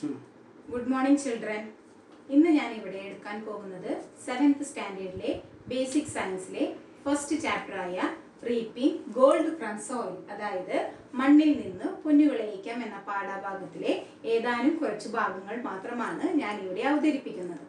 Good morning children ഇന്ന് ഞാൻ ഇവിടെ എടുക്കാൻ പോകുന്നത് സെവൻത് സ്റ്റാൻഡേർഡിലെ ബേസിക് സയൻസിലെ ഫസ്റ്റ് ചാപ്റ്ററായ റീപ്പിംഗ് ഗോൾഡ് ഫ്രം സോയിൽ അതായത് മണ്ണിൽ നിന്ന് പൊന്നു വിളയിക്കാം എന്ന പാഠഭാഗത്തിലെ ഏതാനും കുറച്ച് ഭാഗങ്ങൾ മാത്രമാണ് ഞാൻ ഇവിടെ അവതരിപ്പിക്കുന്നത്.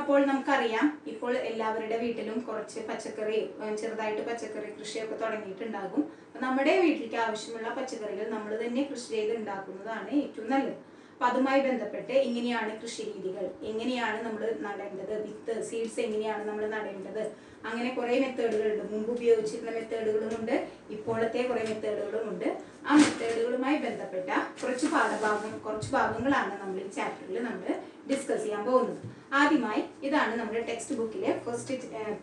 അപ്പോൾ നമുക്കറിയാം ഇപ്പോൾ എല്ലാവരുടെ വീട്ടിലും കുറച്ച് പച്ചക്കറി ചെറുതായിട്ട് പച്ചക്കറി കൃഷിയൊക്കെ തുടങ്ങിയിട്ടുണ്ടാകും. നമ്മുടെ വീട്ടിലേക്ക് ആവശ്യമുള്ള പച്ചക്കറികൾ നമ്മൾ തന്നെ കൃഷി ചെയ്ത് ഉണ്ടാക്കുന്നതാണ് ഏറ്റവും നല്ലത്. അപ്പൊ അതുമായി ബന്ധപ്പെട്ട് എങ്ങനെയാണ് കൃഷി രീതികൾ? എങ്ങനെയാണ് നമ്മൾ നടേണ്ടത്? വിത്ത് സീഡ്സ് എങ്ങനെയാണ് നമ്മൾ നടേണ്ടത്? അങ്ങനെ കുറെ മെത്തേഡുകളുണ്ട് മുമ്പ് ഉപയോഗിച്ചിരുന്ന മെത്തേഡുകളുമുണ്ട് ഇപ്പോഴത്തെ കുറെ മെത്തേഡുകളുമുണ്ട് ആ മെത്തേഡുകളുമായി ബന്ധപ്പെട്ട കുറച്ച് പാഠഭാഗം കുറച്ച് ഭാഗങ്ങളാണ് നമ്മൾ ഈ ചാപ്റ്ററിൽ നമ്മൾ ഡിസ്കസ് ചെയ്യാൻ പോകുന്നത്. ആദ്യമായി ഇതാണ് നമ്മുടെ ടെക്സ്റ്റ് ബുക്കിലെ ഫസ്റ്റ്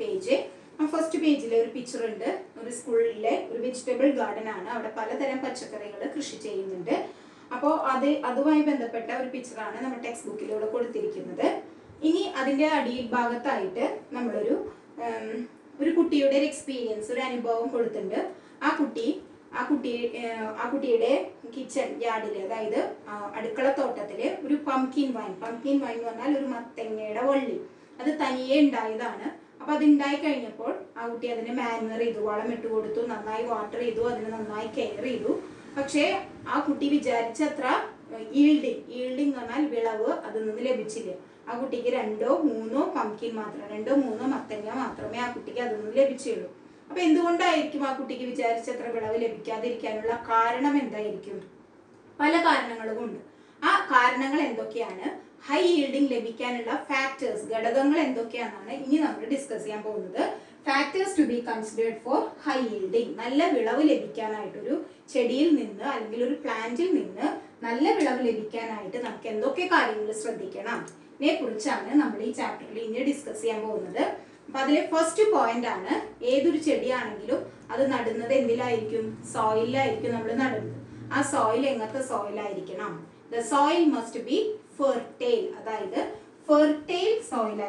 പേജ് ആ ഫസ്റ്റ് പേജിലെ ഒരു പിക്ചർ ഉണ്ട്. ഒരു സ്കൂളിലെ ഒരു വെജിറ്റബിൾ ഗാർഡൻ ആണ്. അവിടെ പലതരം പച്ചക്കറികൾ കൃഷി ചെയ്യുന്നുണ്ട്. അപ്പോൾ അത് അതുമായി ബന്ധപ്പെട്ട ഒരു പിക്ചറാണ് നമ്മുടെ ടെക്സ്റ്റ് ബുക്കിലൂടെ കൊടുത്തിരിക്കുന്നത്. ഇനി അതിന്റെ അടിയിൽ ഭാഗത്തായിട്ട് നമ്മളൊരു ഒരു കുട്ടിയുടെ ഒരു എക്സ്പീരിയൻസ് ഒരു അനുഭവം കൊടുത്തിട്ടുണ്ട്. ആ കുട്ടി ആ കുട്ടി ആ കുട്ടിയുടെ കിച്ചൺ യാർഡിൽ അതായത് അടുക്കളത്തോട്ടത്തിൽ ഒരു പംകിൻ വൈൻ പംകിൻ വൈൻ എന്ന് പറഞ്ഞാൽ ഒരു മത്തങ്ങയുടെ വള്ളി. അത് തനിയെ ഉണ്ടായതാണ്. അപ്പൊ അത് ഉണ്ടായി കഴിഞ്ഞപ്പോൾ ആ കുട്ടി അതിനെ മാനുവർ ചെയ്തു വളം ഇട്ട് കൊടുത്തു നന്നായി വാട്ടർ ചെയ്തു അതിനെ നന്നായി കെയർ ചെയ്തു. പക്ഷേ ആ കുട്ടി വിചാരിച്ചത്ര ഈൽഡിങ് ഈൽഡിങ് പറഞ്ഞാൽ വിളവ് അതിൽ നിന്ന് ലഭിച്ചില്ല. ആ കുട്ടിക്ക് രണ്ടോ മൂന്നോ പംകിൻ മാത്രം രണ്ടോ മൂന്നോ മത്തങ്ങ മാത്രമേ ആ കുട്ടിക്ക് അതിൽ നിന്ന് ലഭിച്ചുള്ളൂ. അപ്പൊ എന്തുകൊണ്ടായിരിക്കും ആ കുട്ടിക്ക് വിചാരിച്ചത്ര വിളവ് ലഭിക്കാതിരിക്കാനുള്ള കാരണം എന്തായിരിക്കും? പല കാരണങ്ങളും ഉണ്ട്. ആ കാരണങ്ങൾ എന്തൊക്കെയാണ്? ഹൈ ഈൽഡിങ് ലഭിക്കാനുള്ള ഫാക്ടേഴ്സ് ഘടകങ്ങൾ എന്തൊക്കെയാണെന്നാണ് ഇനി നമ്മൾ ഡിസ്കസ് ചെയ്യാൻ പോകുന്നത്. Factors to be considered for high yielding നല്ല വിളവ് ലഭിക്കാനായിട്ടൊരു ചെടിയിൽ നിന്ന് അല്ലെങ്കിൽ ഒരു പ്ലാന്റിൽ നിന്ന് നല്ല വിളവ് ലഭിക്കാനായിട്ട് നമുക്ക് എന്തൊക്കെ കാര്യങ്ങൾ ശ്രദ്ധിക്കണം? ഇതിനെ കുറിച്ചാണ് നമ്മൾ ഈ ചാപ്റ്ററിൽ ഇനി ഡിസ്കസ് ചെയ്യാൻ പോകുന്നത്. അപ്പൊ അതിലെ ഫസ്റ്റ് പോയിന്റ് ആണ് ഏതൊരു ചെടിയാണെങ്കിലും അത് നടുന്നത് എന്തിലായിരിക്കും? സോയിലായിരിക്കും നമ്മൾ നടുന്നത്. ആ സോയിൽ എങ്ങനത്തെ സോയിലായിരിക്കണം the soil must be fertile അതായത് fertile soil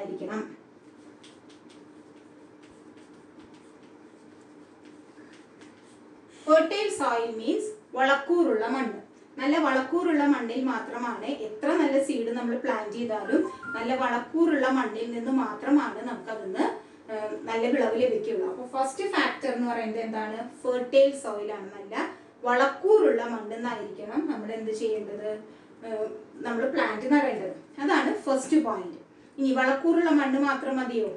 fertile soil means വളക്കൂറുള്ള മണ്ണ്. നല്ല വളക്കൂറുള്ള മണ്ണിൽ മാത്രമാണ് എത്ര നല്ല സീഡ് നമ്മൾ പ്ലാന്റ് ചെയ്താലും നല്ല വളക്കൂറുള്ള മണ്ണിൽ നിന്ന് മാത്രമാണ് നമുക്കതിന്ന് നല്ല വിളവ് ലഭിക്കുള്ളൂ അപ്പോൾ ഫസ്റ്റ് ഫാക്ടർ എന്ന് പറയുന്നത് എന്താണ്? ഫെർട്ടൈൽ സോയിൽ ആണ്. നല്ല വളക്കൂറുള്ള മണ്ണെന്നായിരിക്കണം നമ്മൾ എന്ത് ചെയ്യേണ്ടത്? നമ്മൾ പ്ലാന്റ് നടേണ്ടത്. അതാണ് ഫസ്റ്റ് പോയിന്റ് ഇനി വളക്കൂറുള്ള മണ്ണ് മാത്രം മതിയോ?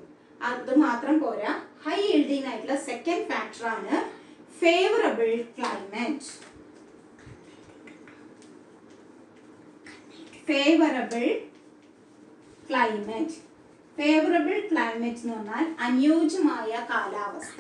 അത് മാത്രം പോരാ. ഹൈ എൽഡിങ് ആയിട്ടുള്ള second factor favourable climate favourable climate favourable climate എന്ന് പറഞ്ഞാൽ അനുയോജ്യമായ കാലാവസ്ഥ.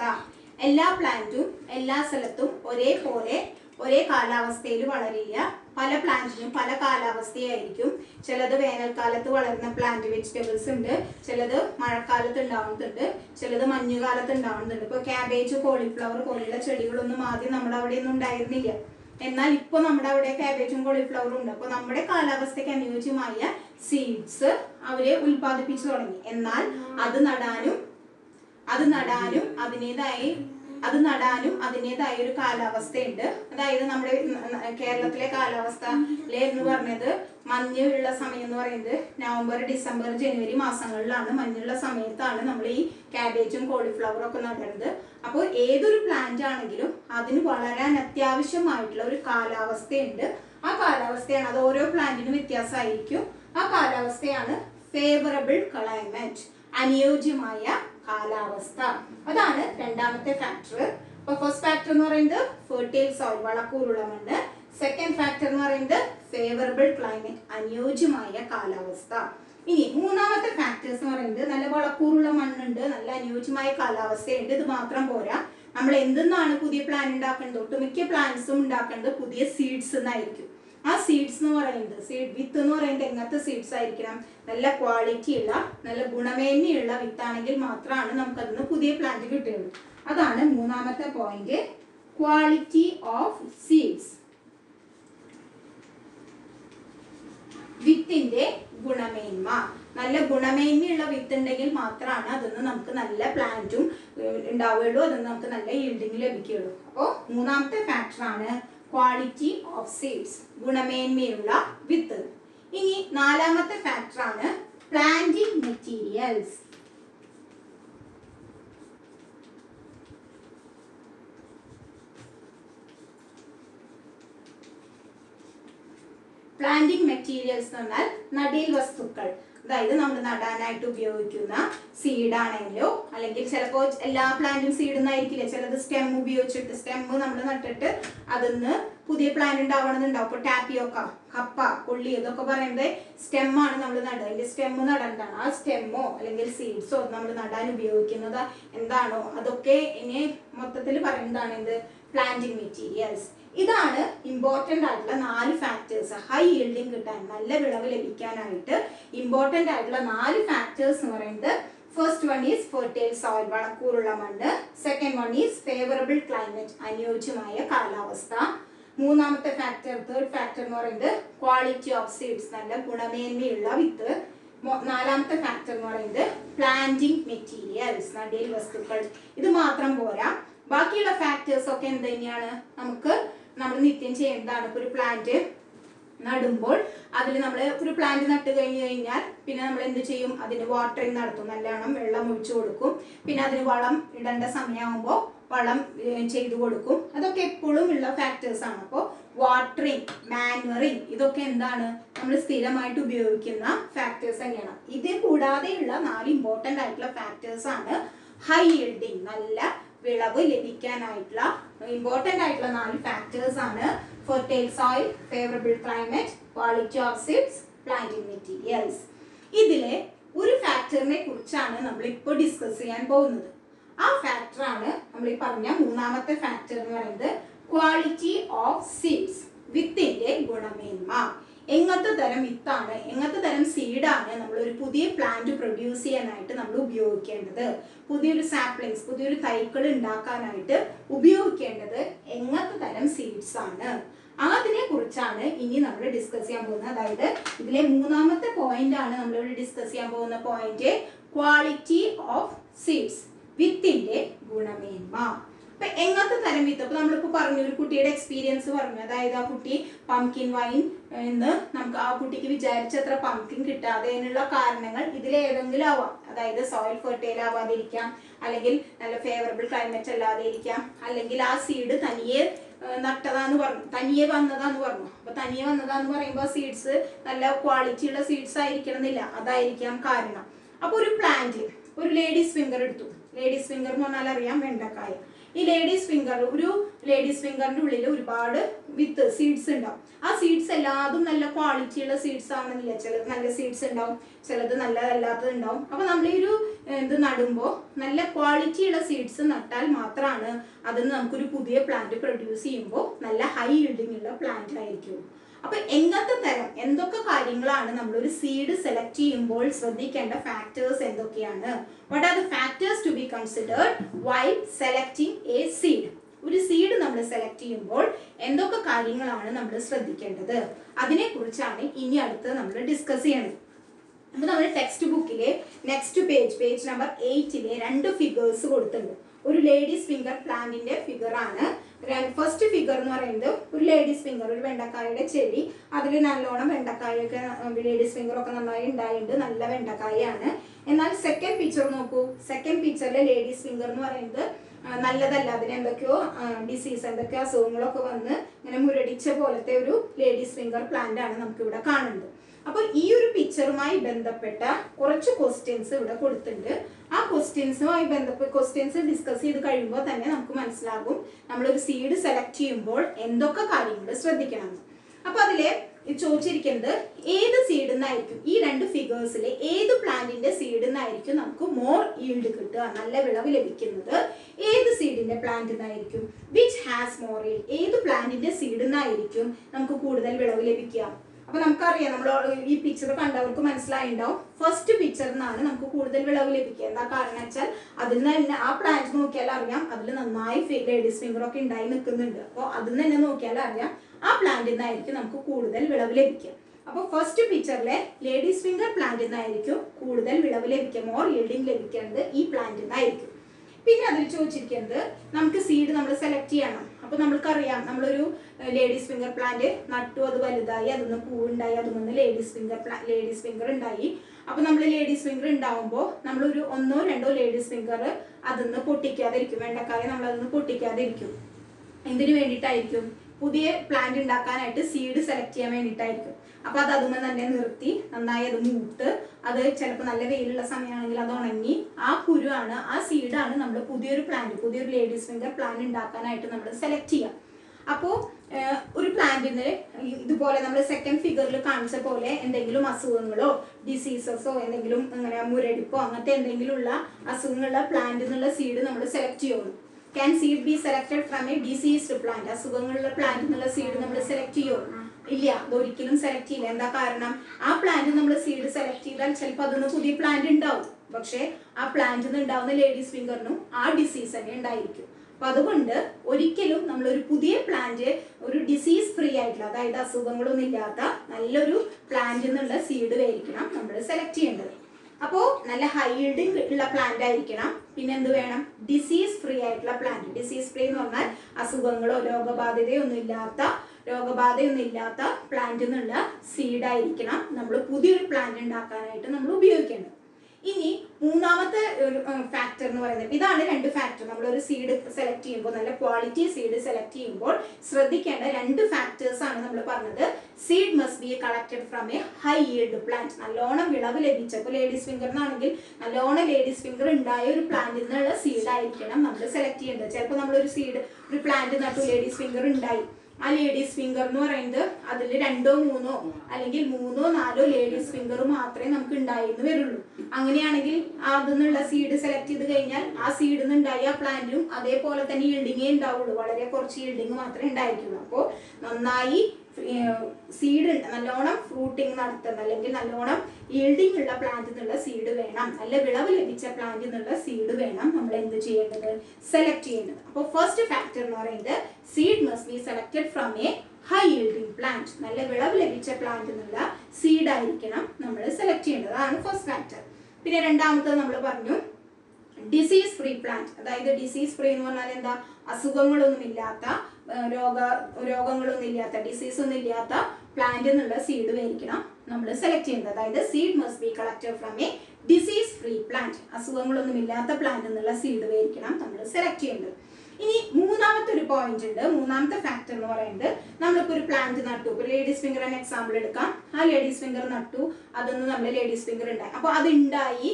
എല്ലാ പ്ലാന്റും എല്ലാ സ്ഥലത്തും ഒരേപോലെ ഒരേ കാലാവസ്ഥയിൽ വളരില്ല പല പ്ലാന്റിനും പല കാലാവസ്ഥയായിരിക്കും. ചിലത് വേനൽക്കാലത്ത് വളരുന്ന പ്ലാന്റ് വെജിറ്റബിൾസ് ഉണ്ട്. ചിലത് മഴക്കാലത്ത് ഉണ്ടാവുന്നുണ്ട്. ചിലത് മഞ്ഞുകാലത്ത് ഉണ്ടാവുന്നുണ്ട്. ഇപ്പോൾ ക്യാബേജ് കോളിഫ്ലവർ പോലെയുള്ള ചെടികളൊന്നും ആദ്യം നമ്മുടെ അവിടെ ഒന്നും ഉണ്ടായിരുന്നില്ല. എന്നാൽ ഇപ്പോൾ നമ്മുടെ അവിടെ ക്യാബേജും കോളിഫ്ലവറും ഉണ്ട്. അപ്പോൾ നമ്മുടെ കാലാവസ്ഥയ്ക്ക് അനുയോജ്യമായ സീഡ്സ് അവരെ ഉൽപ്പാദിപ്പിച്ചു തുടങ്ങി. എന്നാൽ അത് നടാനും അത് നടാനും അതിന്റെതായി അത് നടാനും അതിന്റെതായ ഒരു കാലാവസ്ഥയുണ്ട്. അതായത് നമ്മുടെ കേരളത്തിലെ കാലാവസ്ഥ ലെ എന്ന് പറഞ്ഞത് മഞ്ഞുള്ള സമയം എന്ന് പറയുന്നത് നവംബർ ഡിസംബർ ജനുവരി മാസങ്ങളിലാണ്. മഞ്ഞുള്ള സമയത്താണ് നമ്മൾ ഈ കാബേജും കോളിഫ്ലവറും ഒക്കെ നടുന്നത്. അപ്പോൾ ഏതൊരു പ്ലാന്റ് ആണെങ്കിലും അതിന് വളരാൻ അത്യാവശ്യമായിട്ടുള്ള ഒരു കാലാവസ്ഥയുണ്ട്. ആ കാലാവസ്ഥയാണ് അത് ഓരോ പ്ലാന്റിനും വ്യത്യാസമായിരിക്കും. ആ കാലാവസ്ഥയാണ് ഫേവറബിൾ ക്ലൈമറ്റ് അനുയോജ്യമായ കാലാവസ്ഥ. അതാണ് രണ്ടാമത്തെ ഫാക്ടർ അപ്പൊ ഫസ്റ്റ് ഫാക്ടർ എന്ന് പറയുന്നത് ഫെർട്ടൈൽ സോയിൽ വളക്കൂറുള്ള മണ്ണ് സെക്കൻഡ് ഫാക്ടർ എന്ന് പറയുന്നത് ഫേവറബിൾ ക്ലൈമറ്റ് അനുയോജ്യമായ കാലാവസ്ഥ. ഇനി മൂന്നാമത്തെ ഫാക്ടേഴ്സ് എന്ന് പറയുന്നത് നല്ല വളക്കൂറുള്ള മണ്ണുണ്ട് നല്ല അനുയോജ്യമായ കാലാവസ്ഥയുണ്ട്. ഇത് മാത്രം പോരാ. നമ്മൾ എന്തെന്നാണ് പുതിയ പ്ലാൻ ഉണ്ടാക്കേണ്ടത്? ഒട്ടുമിക്ക പ്ലാന്റ്സും ഉണ്ടാക്കേണ്ടത് പുതിയ സീഡ്സ് എന്നായിരിക്കും ആ സീഡ്സ് എന്ന് പറയുന്നത് സീഡ് വിത്ത് എന്ന് പറയുന്നത് എങ്ങനത്തെ സീഡ്സ് ആയിരിക്കണം? നല്ല ക്വാളിറ്റി ഉള്ള നല്ല ഗുണമേന്മയുള്ള വിത്താണെങ്കിൽ മാത്രമാണ് നമുക്ക് നമുക്കതിന് പുതിയ പ്ലാന്റ് കിട്ടുകയുള്ളൂ. അതാണ് മൂന്നാമത്തെ പോയിന്റ് ക്വാളിറ്റി ഓഫ് സീഡ്സ് വിത്തിന്റെ ഗുണമേന്മ. നല്ല ഗുണമേന്മയുള്ള വിത്ത് ഉണ്ടെങ്കിൽ മാത്രമാണ് അതൊന്ന് നമുക്ക് നല്ല പ്ലാന്റും ഉണ്ടാവുകയുള്ളൂ. അതിന് നമുക്ക് നല്ല ഈൽഡിങ് ലഭിക്കുകയുള്ളൂ. അപ്പോൾ മൂന്നാമത്തെ ഫാക്ടറാണ് ക്വാളിറ്റി ഓഫ് സീഡ്സ് ഗുണമേന്മയുള്ള വിത്ത്. ഇനി നാലാമത്തെ ഫാക്ടറാണ് പ്ലാന്റിംഗ് മെറ്റീരിയൽസ് പ്ലാന്റിംഗ് മെറ്റീരിയൽസ് എന്ന് പറഞ്ഞാൽ നടീൽ വസ്തുക്കൾ. അതായത് നമ്മൾ നടാനായിട്ട് ഉപയോഗിക്കുന്ന സീഡ് ആണെങ്കിലോ അല്ലെങ്കിൽ ചിലപ്പോൾ എല്ലാ പ്ലാന്റും സീഡ് എന്നായിരിക്കില്ല ചിലത് സ്റ്റെം ഉപയോഗിച്ചിട്ട് സ്റ്റെം നമ്മൾ നട്ടിട്ട് അതിന്ന് പുതിയ പ്ലാന്റ് ഉണ്ടാവണമെന്നുണ്ടാവും അപ്പൊ ടാപ്പിയോക്ക കപ്പ കൊള്ളി ഇതൊക്കെ പറയുന്നത് സ്റ്റെമ്മാണ് നമ്മൾ നടുക. അതിന്റെ സ്റ്റെം നടണ്ടാണ് ആ സ്റ്റെമ്മോ അല്ലെങ്കിൽ സീഡ്സോ നമ്മൾ നടാൻ ഉപയോഗിക്കുന്നത് എന്താണോ അതൊക്കെ ഇനി മൊത്തത്തിൽ പറയുന്നതാണ് എന്ത് പ്ലാന്റിംഗ് മെറ്റീരിയൽസ് ഇതാണ് ഇമ്പോർട്ടന്റ് ആയിട്ടുള്ള നാല് ഫാക്ടേഴ്സ് ഹൈ ഈൽഡിങ് കിട്ടാൻ നല്ല വിളവ് ലഭിക്കാനായിട്ട് ഇമ്പോർട്ടന്റ് ആയിട്ടുള്ള നാല് ഫാക്ടേഴ്സ് എന്ന് പറയുന്നത് first one is fertile soil വളക്കൂറുള്ള മണ്ണ്. Second one is favourable climate അനുയോജ്യമായ കാലാവസ്ഥ. മൂന്നാമത്തെ ഫാക്ടർ തേർഡ് ഫാക്ടർ എന്ന് പറയുന്നത് ക്വാളിറ്റി ഓഫ് സീഡ്സ് നല്ല ഗുണമേന്മയുള്ള വിത്ത്. നാലാമത്തെ ഫാക്ടർ എന്ന് പറയുന്നത് പ്ലാന്റിംഗ് മെറ്റീരിയൽസ് നടീൽ വസ്തുക്കൾ. ഇത് മാത്രം പോരാ. ബാക്കിയുള്ള ഫാക്ടേഴ്സ് ഒക്കെ എന്ത് തന്നെയാണ്? നമുക്ക് നമ്മൾ നിത്യം ചെയ്യേണ്ടതാണ്. ഇപ്പൊ ഒരു പ്ലാന്റ് നടുമ്പോൾ അതിൽ നമ്മൾ ഒരു പ്ലാന്റ് നട്ട് കഴിഞ്ഞ് കഴിഞ്ഞാൽ പിന്നെ നമ്മൾ എന്ത് ചെയ്യും? അതിന് വാട്ടറിങ് നടത്തും. നല്ലവണ്ണം വെള്ളം ഒഴിച്ചു കൊടുക്കും. പിന്നെ അതിന് വളം ഇടേണ്ട സമയമാകുമ്പോൾ വളം ചെയ്തു കൊടുക്കും. അതൊക്കെ എപ്പോഴും ഉള്ള ഫാക്ടേഴ്സ് ആണ്. അപ്പോൾ വാട്ടറിങ് മാനുവറിങ് ഇതൊക്കെ എന്താണ്? നമ്മൾ സ്ഥിരമായിട്ട് ഉപയോഗിക്കുന്ന ഫാക്ടേഴ്സ് തന്നെയാണ്. ഇത് കൂടാതെയുള്ള നാല് ഇമ്പോർട്ടന്റ് ആയിട്ടുള്ള ഫാക്ടേഴ്സ് ആണ്. ഹൈ yieldiങ് നല്ല വിളവ് ലഭിക്കാനായിട്ടുള്ള ഇമ്പോർട്ടന്റ് ആയിട്ടുള്ള നാല് ഫാക്ടേഴ്സ് ആണ്. Fertile soil favourable climate quality of seeds planting materials ഇതിലെ ഒരു ഫാക്ടറിനെ കുറിച്ചാണ് നമ്മൾ ഇപ്പോൾ ഡിസ്കസ് ചെയ്യാൻ പോകുന്നത്. ആ ഫാക്ടറാണ് നമ്മൾ ഈ പറഞ്ഞ മൂന്നാമത്തെ ഫാക്ടർ എന്ന് പറയുന്നത് ക്വാളിറ്റി ഓഫ് സീഡ്സ് വിത്തിന്റെ ഗുണമേന്മ. എങ്ങനത്തെ തരം വിത്താണ് എങ്ങനത്തെ തരം സീഡാണ് നമ്മൾ ഒരു പുതിയ പ്ലാന്റ് പ്രൊഡ്യൂസ് ചെയ്യാനായിട്ട് നമ്മൾ ഉപയോഗിക്കേണ്ടത്. പുതിയൊരു സാപ്ലിങ്സ് പുതിയൊരു തൈക്കൾ ഉണ്ടാക്കാനായിട്ട് ഉപയോഗിക്കേണ്ടത് എങ്ങനത്തെ തരം സീഡ്സ് ആണ്. അതിനെ കുറിച്ചാണ് ഇനി നമ്മൾ ഡിസ്കസ് ചെയ്യാൻ പോകുന്നത്. അതായത് ഇതിലെ മൂന്നാമത്തെ പോയിന്റ് ആണ് നമ്മളിവിടെ ഡിസ്കസ് ചെയ്യാൻ പോകുന്ന പോയിന്റ് ക്വാളിറ്റി ഓഫ് സീഡ്സ് വിത്തിന്റെ ഗുണമേന്മ. അപ്പൊ എങ്ങനത്തെ തരം വിത്ത്? അപ്പൊ നമ്മളിപ്പോ പറഞ്ഞു ഒരു കുട്ടിയുടെ എക്സ്പീരിയൻസ് പറഞ്ഞു. അതായത് ആ കുട്ടി പംകിൻ വൈൻ എന്ന് നമുക്ക് ആ കുട്ടിക്ക് വിചാരിച്ചത്ര പങ്കിൻ കിട്ടാതെയുള്ള കാരണങ്ങൾ ഇതിൽ ഏതെങ്കിലും ആവാം. അതായത് സോയിൽ ഫെർട്ടൈൽ ആവാതിരിക്കാം അല്ലെങ്കിൽ നല്ല ഫേവറബിൾ ക്ലൈമറ്റ് അല്ലാതെ ഇരിക്കാം അല്ലെങ്കിൽ ആ സീഡ് തനിയെ നട്ടതാന്ന് പറഞ്ഞു തനിയെ വന്നതാന്ന് പറഞ്ഞു. അപ്പൊ തനിയെ വന്നതാന്ന് പറയുമ്പോൾ സീഡ്സ് നല്ല ക്വാളിറ്റിയുള്ള സീഡ്സ് ആയിരിക്കണം എന്നില്ല അതായിരിക്കാം കാരണം. അപ്പൊ ഒരു പ്ലാന്റ് ഒരു ലേഡീസ് ഫിംഗർ എടുത്തു. ലേഡീസ് ഫിംഗർ എന്ന് പറഞ്ഞാൽ അറിയാം വെണ്ടക്കായ. ഈ ലേഡീസ് ഫിംഗർ ഒരു ലേഡീസ് ഫിംഗറിന്റെ ഉള്ളിൽ ഒരുപാട് വിത്ത് സീഡ്സ് ഉണ്ടാവും ആ സീഡ്സ് എല്ലാതും നല്ല ക്വാളിറ്റിയുള്ള സീഡ്സ് ആണെന്നില്ല? ചിലത് നല്ല സീഡ്സ് ഉണ്ടാവും ചിലത് നല്ലതല്ലാത്തത് ഉണ്ടാവും അപ്പൊ നമ്മൾ ഈ ഒരു ഇത് നടുമ്പോൾ നല്ല ക്വാളിറ്റിയുള്ള സീഡ്സ് നട്ടാൽ മാത്രമാണ് അതിന് നമുക്കൊരു പുതിയ പ്ലാന്റ് പ്രൊഡ്യൂസ് ചെയ്യുമ്പോൾ നല്ല ഹൈ ഇൽഡിങ് ഉള്ള പ്ലാന്റ് ആയിരിക്കും. അപ്പൊ എങ്ങനത്തെ തരം എന്തൊക്കെ കാര്യങ്ങളാണ് നമ്മൾ ഒരു സീഡ് സെലക്ട് ചെയ്യുമ്പോൾ ശ്രദ്ധിക്കേണ്ട ഫാക്ടേഴ്സ് എന്തൊക്കെയാണ്? What are the factors to be considered while selecting a seed ഒരു സീഡ് നമ്മൾ സെലക്ട് ചെയ്യുമ്പോൾ എന്തൊക്കെ കാര്യങ്ങളാണ് നമ്മൾ ശ്രദ്ധിക്കേണ്ടത്? അതിനെ കുറിച്ചാണ് ഇനി അടുത്ത് നമ്മൾ ഡിസ്കസ് ചെയ്യണത്. അപ്പൊ നമ്മൾ ടെക്സ്റ്റ് ബുക്കിലെ നെക്സ്റ്റ് പേജ് പേജ് നമ്പർ എയ്റ്റിലെ രണ്ട് ഫിഗേഴ്സ് കൊടുത്തിട്ടുണ്ട്. ഒരു ലേഡീസ് ഫിംഗർ പ്ലാന്റിന്റെ ഫിഗർ ആണ്. ഫസ്റ്റ് ഫിഗർ എന്ന് പറയുന്നത് ഒരു ലേഡീസ് ഫിംഗർ ഒരു വെണ്ടക്കായയുടെ ചെടി. അതിൽ നല്ലോണം വെണ്ടക്കായൊക്കെ ലേഡീസ് ഫിംഗർ ഒക്കെ നന്നായി ഉണ്ടായിട്ടുണ്ട്. നല്ല വെണ്ടക്കായാണ്. എന്നാൽ സെക്കൻഡ് പിക്ചർ നോക്കൂ. സെക്കൻഡ് പിക്ചറിലെ ലേഡീസ് ഫിംഗർ എന്ന് പറയുന്നത് നല്ലതല്ല. അതിന് എന്തൊക്കെയോ ഡിസീസ് എന്തൊക്കെയോ അസുഖങ്ങളൊക്കെ വന്ന് ഇങ്ങനെ മുരടിച്ച പോലത്തെ ഒരു ലേഡീസ് ഫിംഗർ പ്ലാന്റ് ആണ് നമുക്കിവിടെ കാണുന്നത്. അപ്പോൾ ഈ ഒരു പിക്ചറുമായി ബന്ധപ്പെട്ട കുറച്ച് ക്വസ്റ്റ്യൻസ് ഇവിടെ കൊടുത്തിട്ടുണ്ട്. ആ ക്വസ്റ്റ്യൻസുമായി ബന്ധപ്പെട്ട് ക്വസ്റ്റ്യൻസ് ഡിസ്കസ് ചെയ്ത് കഴിയുമ്പോൾ തന്നെ നമുക്ക് മനസ്സിലാകും നമ്മളൊരു സീഡ് സെലക്ട് ചെയ്യുമ്പോൾ എന്തൊക്കെ കാര്യങ്ങൾ ശ്രദ്ധിക്കണം. അപ്പൊ അതിൽ ചോദിച്ചിരിക്കുന്നത് ഏത് സീഡിൽ ഈ രണ്ട് ഫിഗേഴ്സിലെ ഏത് പ്ലാന്റിന്റെ സീഡിൽ നമുക്ക് മോർ ഈൽഡ് കിട്ടുക നല്ല വിളവ് ലഭിക്കുന്നത് ഏത് സീഡിന്റെ പ്ലാന്റ് നിന്നായിരിക്കും വിച്ച് ഹാസ് മോർ ഈൽഡ് ഏത് പ്ലാന്റിന്റെ സീഡിൽ നമുക്ക് കൂടുതൽ വിളവ് ലഭിക്കുക? അപ്പൊ നമുക്കറിയാം നമ്മൾ ഈ പിക്ചർ കണ്ടവർക്ക് മനസ്സിലായിണ്ടാവും. ഫസ്റ്റ് പിക്ചറിൽ നിന്നാണ് നമുക്ക് കൂടുതൽ വിളവ് ലഭിക്കുക. എന്താ കാരണം വെച്ചാൽ അതിൽ നിന്ന് തന്നെ ആ പ്ലാന്റ് നോക്കിയാൽ അറിയാം അതിൽ നന്നായി ലേഡീസ് ഫിംഗർ ഒക്കെ ഉണ്ടായി നിൽക്കുന്നുണ്ട് അപ്പോൾ അതിൽ നിന്ന് തന്നെ നോക്കിയാൽ അറിയാം ആ പ്ലാന്റിൽ നിന്നായിരിക്കും നമുക്ക് കൂടുതൽ വിളവ് ലഭിക്കുക. അപ്പോൾ ഫസ്റ്റ് പിക്ചറിലെ ലേഡീസ് ഫിംഗർ പ്ലാന്റിൽ നിന്നായിരിക്കും കൂടുതൽ വിളവ് ലഭിക്കുക. മോർ ഈൽഡിങ് ലഭിക്കേണ്ടത് ഈ പ്ലാന്റിൽ നിന്നായിരിക്കും പിന്നെ അതിൽ ചോദിച്ചിരിക്കുന്നത് നമുക്ക് സീഡ് നമ്മൾ സെലക്ട് ചെയ്യണം. അപ്പോൾ നമ്മൾക്കറിയാം നമ്മളൊരു ലേഡീസ് ഫിംഗർ പ്ലാന്റ് നട്ടു അത് വലുതായി അതിന്ന് പൂവുണ്ടായി അതിൽ ലേഡീസ് ഫിംഗർ പ്ലാ ലേഡീസ് ഫിംഗർ ഉണ്ടായി. അപ്പോൾ നമ്മൾ ലേഡീസ് ഫിംഗർ ഉണ്ടാവുമ്പോൾ നമ്മളൊരു ഒന്നോ രണ്ടോ ലേഡീസ് ഫിംഗർ അതിന്ന് പൊട്ടിക്കാതിരിക്കും. വെണ്ടക്കായ നമ്മൾ അതിന്ന് പൊട്ടിക്കാതിരിക്കും. എന്തിനു വേണ്ടിയിട്ടായിരിക്കും? പുതിയ പ്ലാന്റ് ഉണ്ടാക്കാനായിട്ട് സീഡ് സെലക്ട് ചെയ്യാൻ വേണ്ടിയിട്ടായിരിക്കും. അപ്പൊ അത് അതുമ്മ തന്നെ നിർത്തി നന്നായി അത് മൂട്ട് അത് ചിലപ്പോൾ നല്ല വെയിലുള്ള സമയമാണെങ്കിൽ അത് ഉണങ്ങി ആ കുരുവാണ് ആ സീഡാണ് നമ്മൾ പുതിയൊരു പ്ലാന്റ് പുതിയൊരു ലേഡീസ് ഫിംഗർ പ്ലാന്റ് ഉണ്ടാക്കാനായിട്ട് നമ്മൾ സെലക്ട് ചെയ്യാം. അപ്പോൾ ഒരു പ്ലാന്റിന് ഇതുപോലെ നമ്മൾ സെക്കൻഡ് ഫിഗറിൽ കാണിച്ച പോലെ എന്തെങ്കിലും അസുഖങ്ങളോ ഡിസീസസോ എന്തെങ്കിലും അങ്ങനെ മുരടിപ്പോ അങ്ങനത്തെ എന്തെങ്കിലും ഉള്ള അസുഖങ്ങളുള്ള പ്ലാന്റ് എന്നുള്ള സീഡ് നമ്മൾ സെലക്ട് ചെയ്യുള്ളൂ. Can seed be selected from a diseased plant അസുഖങ്ങളുള്ള plant എന്നുള്ള സീഡ് നമ്മൾ സെലക്ട് ചെയ്യുമോ ഇല്ല. അതൊരിക്കലും സെലക്ട് ചെയ്യില്ല. എന്താ കാരണം? ആ പ്ലാന്റ് നമ്മൾ സീഡ് സെലക്ട് ചെയ്താൽ ചിലപ്പോൾ അതൊന്ന് പുതിയ പ്ലാന്റ് ഉണ്ടാവും പക്ഷേ ആ പ്ലാന്റിൽ നിന്ന് ഉണ്ടാവുന്ന ലേഡീസ് ഫിംഗറിനും ആ ഡിസീസ് തന്നെ ഉണ്ടായിരിക്കും അപ്പൊ അതുകൊണ്ട് ഒരിക്കലും നമ്മൾ ഒരു പുതിയ പ്ലാന്റ് ഒരു ഡിസീസ് ഫ്രീ ആയിട്ടുള്ള അതായത് അസുഖങ്ങളൊന്നും ഇല്ലാത്ത നല്ലൊരു പ്ലാന്റിൽ നിന്നുള്ള സീഡ് വേരിക്കണം നമ്മൾ സെലക്ട് ചെയ്യേണ്ടത്. അപ്പോൾ നല്ല ഹൈൽഡിങ് ഉള്ള പ്ലാന്റ് ആയിരിക്കണം. പിന്നെ എന്ത് വേണം? ഡിസീസ് ഫ്രീ ആയിട്ടുള്ള പ്ലാന്റ് ഡിസീസ് ഫ്രീ എന്ന് പറഞ്ഞാൽ അസുഖങ്ങളോ രോഗബാധിതയോ ഒന്നും ഇല്ലാത്ത രോഗബാധയൊന്നും ഇല്ലാത്ത പ്ലാന്റിൽ നിന്നുള്ള സീഡ് ആയിരിക്കണം നമ്മൾ പുതിയൊരു പ്ലാന്റ് ഉണ്ടാക്കാനായിട്ട് നമ്മൾ ഉപയോഗിക്കേണ്ടത്. ഇനി മൂന്നാമത്തെ ഒരു ഫാക്ടർ എന്ന് പറയുന്നത് ഇതാണ് രണ്ട് ഫാക്ടർ നമ്മൾ ഒരു സീഡ് സെലക്ട് ചെയ്യുമ്പോൾ നല്ല ക്വാളിറ്റി സീഡ് സെലക്ട് ചെയ്യുമ്പോൾ ശ്രദ്ധിക്കേണ്ട രണ്ട് ഫാക്ടേഴ്സ് ആണ് നമ്മൾ പറഞ്ഞത്. Seed must be collected from a high yield plant നല്ലോണം വിളവ് ലഭിച്ച ഇപ്പോൾ ലേഡീസ് ഫിംഗർ എന്നാണെങ്കിൽ നല്ലോണം ലേഡീസ് ഫിംഗർ ഉണ്ടായ ഒരു പ്ലാന്റിൽ നിന്നുള്ള സീഡ് ആയിരിക്കണം നമ്മൾ സെലക്ട് ചെയ്യേണ്ടത്. ചിലപ്പോൾ നമ്മളൊരു സീഡ് ഒരു പ്ലാന്റ് നട്ടു ലേഡീസ് ഫിംഗർ ഉണ്ടായി. ആ ലേഡീസ് ഫിംഗർ എന്ന് പറയുന്നത് അതിൽ രണ്ടോ മൂന്നോ അല്ലെങ്കിൽ മൂന്നോ നാലോ ലേഡീസ് ഫിംഗർ മാത്രമേ നമുക്ക് ഉണ്ടായിരുന്നു വരുള്ളൂ. അങ്ങനെയാണെങ്കിൽ അതിന്നുള്ള സീഡ് സെലക്ട് ചെയ്ത് കഴിഞ്ഞാൽ ആ സീഡിൽ നിന്ന് ഉണ്ടായ പ്ലാന്റും അതേപോലെ തന്നെ ഈൽഡിങ്ങേ ഉണ്ടാവുള്ളൂ. വളരെ കുറച്ച് ഈൽഡിങ് മാത്രമേ ഉണ്ടായിരിക്കുള്ളൂ അപ്പോൾ നന്നായി സീഡ് നല്ലോണം ഫ്രൂട്ടിങ് നടത്തുന്ന അല്ലെങ്കിൽ നല്ലോണം ഈൽഡിങ് ഉള്ള പ്ലാന്റിൽ നിന്നുള്ള സീഡ് വേണം. നല്ല വിളവ് ലഭിച്ച പ്ലാന്റിൽ നിന്നുള്ള സീഡ് വേണം നമ്മൾ എന്ത് ചെയ്യേണ്ടത്? സെലക്ട് ചെയ്യേണ്ടത്. അപ്പോൾ ഫസ്റ്റ് ഫാക്ടർ എന്ന് പറയുന്നത് seed must be selected from a high yielding plant നല്ല വിളവ് ലഭിച്ച പ്ലാന്റിൽ നിന്നുള്ള സീഡ് ആയിരിക്കണം നമ്മൾ സെലക്ട് ചെയ്യേണ്ടത്. അതാണ് ഫസ്റ്റ് ഫാക്ടർ പിന്നെ രണ്ടാമത്തത് നമ്മൾ പറഞ്ഞു ഡിസീസ് ഫ്രീ പ്ലാന്റ് അതായത് ഡിസീസ് ഫ്രീ എന്ന് പറഞ്ഞാൽ എന്താ? അസുഖങ്ങളൊന്നും ഇല്ലാത്ത രോഗ രോഗങ്ങളൊന്നും ഇല്ലാത്ത ഡിസീസ് ഒന്നും ഇല്ലാത്ത പ്ലാന്റ് എന്നുള്ള സീഡ് മേടിക്കണം നമ്മൾ സെലക്ട് ചെയ്യുന്നത് അതായത് seed must be collected from a disease free plant അസുഖങ്ങളൊന്നും ഇല്ലാത്ത പ്ലാന്റ് എന്നുള്ള സീഡ് മേടിക്കണം നമ്മൾ സെലക്ട് ചെയ്യേണ്ടത്. ഇനി മൂന്നാമത്തെ ഒരു പോയിന്റ് ഉണ്ട്. മൂന്നാമത്തെ ഫാക്ടർ എന്ന് പറയുന്നത് നമ്മളിപ്പോൾ ഒരു പ്ലാന്റ് നട്ടു. ഇപ്പോൾ ലേഡീസ് ഫിംഗർ എന്ന എക്സാമ്പിൾ എടുക്കാം. ആ ലേഡീസ് ഫിംഗർ നട്ടു. അതൊന്ന് നമ്മൾ ലേഡീസ് ഫിംഗർ ഉണ്ടായി അപ്പോൾ അത് ഉണ്ടായി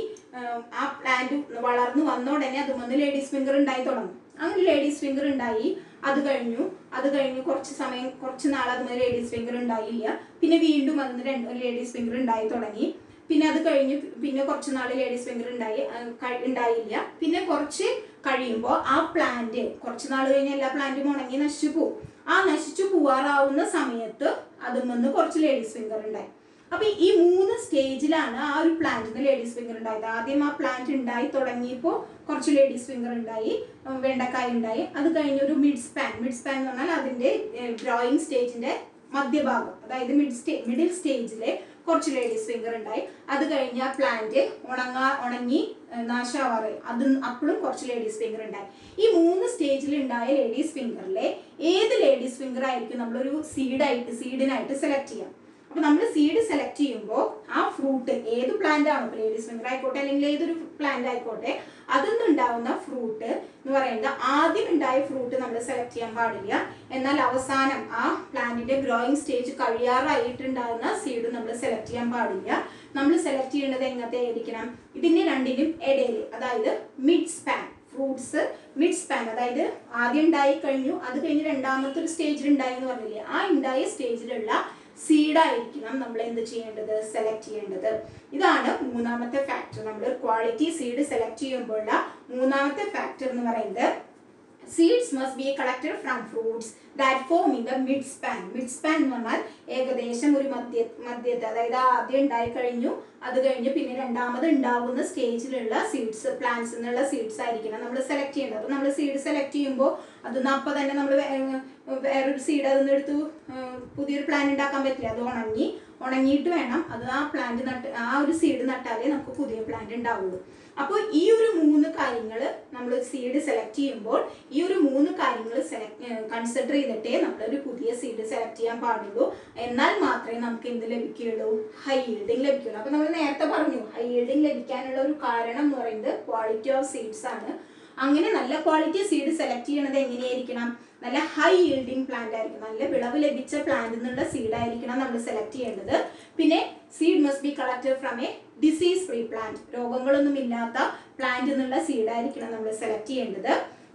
ആ പ്ലാന്റ് വളർന്നു വന്നോടനെ അതും അത് വന്ന് ലേഡീസ് ഫിംഗർ ഉണ്ടായി തുടങ്ങും അങ്ങനെ ലേഡീസ് ഫിംഗർ ഉണ്ടായി അത് കഴിഞ്ഞു. അത് കഴിഞ്ഞു കുറച്ച് സമയം കുറച്ച് നാൾ അതുപോലെ ലേഡീസ് ഫിംഗർ ഉണ്ടായില്ല. പിന്നെ വീണ്ടും അതിന് രണ്ട് ലേഡീസ് ഫിംഗർ ഉണ്ടായി തുടങ്ങി. പിന്നെ അത് കഴിഞ്ഞ് പിന്നെ കുറച്ച് നാൾ ലേഡീസ് ഫിംഗർ ഉണ്ടായി ഉണ്ടായില്ല. പിന്നെ കുറച്ച് കഴിയുമ്പോൾ ആ പ്ലാന്റ് കുറച്ച് നാൾ കഴിഞ്ഞ് എല്ലാ പ്ലാന്റും ഉണങ്ങി നശിച്ചു പോകും ആ നശിച്ചു പോവാറാവുന്ന സമയത്ത് അതിൽ നിന്ന് കുറച്ച് ലേഡീസ് ഫിംഗർ ഉണ്ടായി. അപ്പൊ ഈ മൂന്ന് സ്റ്റേജിലാണ് ആ ഒരു പ്ലാന്റിന് ലേഡീസ് ഫിംഗർ ഉണ്ടായത്. ആദ്യം ആ പ്ലാന്റ് ഉണ്ടായി തുടങ്ങിയപ്പോൾ കുറച്ച് ലേഡീസ് ഫിംഗർ ഉണ്ടായി വെണ്ടക്കായ ഉണ്ടായി. അത് കഴിഞ്ഞ ഒരു മിഡ് സ്പാൻ മിഡ് സ്പാൻ എന്ന് പറഞ്ഞാൽ അതിന്റെ ഗ്രോയിങ് സ്റ്റേജിന്റെ മധ്യഭാഗം. അതായത് മിഡ് സ്റ്റേ മിഡിൽ സ്റ്റേജിലെ കുറച്ച് ലേഡീസ് ഫിംഗർ ഉണ്ടായി. അത് കഴിഞ്ഞ് ആ പ്ലാന്റ് ഉണങ്ങാ ഉണങ്ങി നാശാവാറ് അത് അപ്പോഴും കുറച്ച് ലേഡീസ് ഫിംഗർ ഉണ്ടായി. ഈ മൂന്ന് സ്റ്റേജിൽ ഉണ്ടായ ലേഡീസ് ഫിംഗറിലെ ഏത് ലേഡീസ് ഫിംഗർ ആയിരിക്കും നമ്മളൊരു സീഡായിട്ട് സീഡിനായിട്ട് സെലക്ട് ചെയ്യാം? അപ്പൊ നമ്മൾ സീഡ് സെലക്ട് ചെയ്യുമ്പോൾ ആ ഫ്രൂട്ട് ഏത് പ്ലാന്റ് ആണോ? ലേഡീസ് ഫിംഗർ ആയിക്കോട്ടെ അല്ലെങ്കിൽ ഏതൊരു പ്ലാന്റ് ആയിക്കോട്ടെ അതിൽ നിന്നുണ്ടാവുന്ന ഫ്രൂട്ട് എന്ന് പറയുന്നത് ആദ്യം ഉണ്ടായ ഫ്രൂട്ട് നമ്മൾ സെലക്ട് ചെയ്യാൻ പാടില്ല. എന്നാൽ അവസാനം ആ പ്ലാന്റിന്റെ ഗ്രോയിങ് സ്റ്റേജ് കഴിയാറായിട്ടുണ്ടാകുന്ന സീഡ് നമ്മൾ സെലക്ട് ചെയ്യാൻ പാടില്ല. നമ്മൾ സെലക്ട് ചെയ്യേണ്ടത് എങ്ങനത്തെ ആയിരിക്കണം? ഇതിന്റെ രണ്ടിനും ഇടയിൽ അതായത് mid span fruits mid span അതായത് ആദ്യം ഉണ്ടായി കഴിഞ്ഞു അത് കഴിഞ്ഞ് രണ്ടാമത്തെ ഒരു സ്റ്റേജിൽ ഉണ്ടായി എന്ന് പറഞ്ഞില്ലേ? ആ ഉണ്ടായ സ്റ്റേജിലുള്ള സീഡായിരിക്കണം നമ്മൾ എന്ത് ചെയ്യേണ്ടത്? സെലക്ട് ചെയ്യേണ്ടത്. ഇതാണ് മൂന്നാമത്തെ ഫാക്ടർ നമ്മൾ ക്വാളിറ്റി സീഡ് സെലക്ട് ചെയ്യുമ്പോഴുള്ള മൂന്നാമത്തെ ഫാക്ടർ എന്ന് പറയുന്നത് seeds must be collected from fruits that form in the mid span mid span എന്ന് പറഞ്ഞാൽ ഏകദേശം ഒരു മധ്യ മധ്യത്തെ അതായത് ആദ്യം ഉണ്ടായി കഴിഞ്ഞു അത് കഴിഞ്ഞ് പിന്നെ രണ്ടാമത് ഉണ്ടാകുന്ന സ്റ്റേജിലുള്ള സീഡ്സ് പ്ലാന്റ്സ് എന്നുള്ള സീഡ്സ് ആയിരിക്കണം നമ്മൾ സെലക്ട് ചെയ്യേണ്ടത്. അപ്പോൾ നമ്മൾ സീഡ് സെലക്ട് ചെയ്യുമ്പോൾ അതൊന്നും അപ്പോൾ തന്നെ നമ്മൾ വേറൊരു സീഡ് അതൊന്നും എടുത്തു പുതിയൊരു പ്ലാന്റ് ഉണ്ടാക്കാൻ പറ്റില്ല. അത് ഉണങ്ങി ഉണങ്ങിയിട്ട് വേണം. അത് ആ പ്ലാന്റ് നട്ട് ആ ഒരു സീഡ് നട്ടാലേ നമുക്ക് പുതിയ പ്ലാന്റ് ഉണ്ടാവുള്ളൂ അപ്പോൾ ഈ ഒരു മൂന്ന് കാര്യങ്ങൾ നമ്മൾ സീഡ് സെലക്ട് ചെയ്യുമ്പോൾ ഈ ഒരു മൂന്ന് കാര്യങ്ങൾ സെലക്ട് കൺസിഡർ ചെയ്തിട്ടേ നമ്മൾ ഒരു പുതിയ സീഡ് സെലക്ട് ചെയ്യാൻ പാടുള്ളൂ. എന്നാൽ മാത്രമേ നമുക്ക് എന്ത് ലഭിക്കുകയുള്ളൂ? ഹൈ ഈൽഡിങ് ലഭിക്കുകയുള്ളൂ. അപ്പോൾ നമ്മൾ നേരത്തെ പറഞ്ഞു ഹൈ ഈൽഡിങ് ലഭിക്കാനുള്ള ഒരു കാരണം എന്ന് പറയുന്നത് ക്വാളിറ്റി ഓഫ് സീഡ്സ് ആണ്. അങ്ങനെ നല്ല ക്വാളിറ്റി സീഡ് സെലക്ട് ചെയ്യണത് എങ്ങനെയായിരിക്കണം? നല്ല ഹൈ ഈൽഡിങ് പ്ലാന്റ് ആയിരിക്കും. നല്ല വിളവ് ലഭിച്ച പ്ലാന്റ് എന്നുള്ള സീഡ് ആയിരിക്കണം നമ്മൾ സെലക്ട് ചെയ്യേണ്ടത്. പിന്നെ seed must be collected from a disease free plant രോഗങ്ങളൊന്നും ഇല്ലാത്ത പ്ലാന്റ് എന്നുള്ള സീഡ് ആയിരിക്കണം നമ്മൾ സെലക്ട് ചെയ്യേണ്ടത്.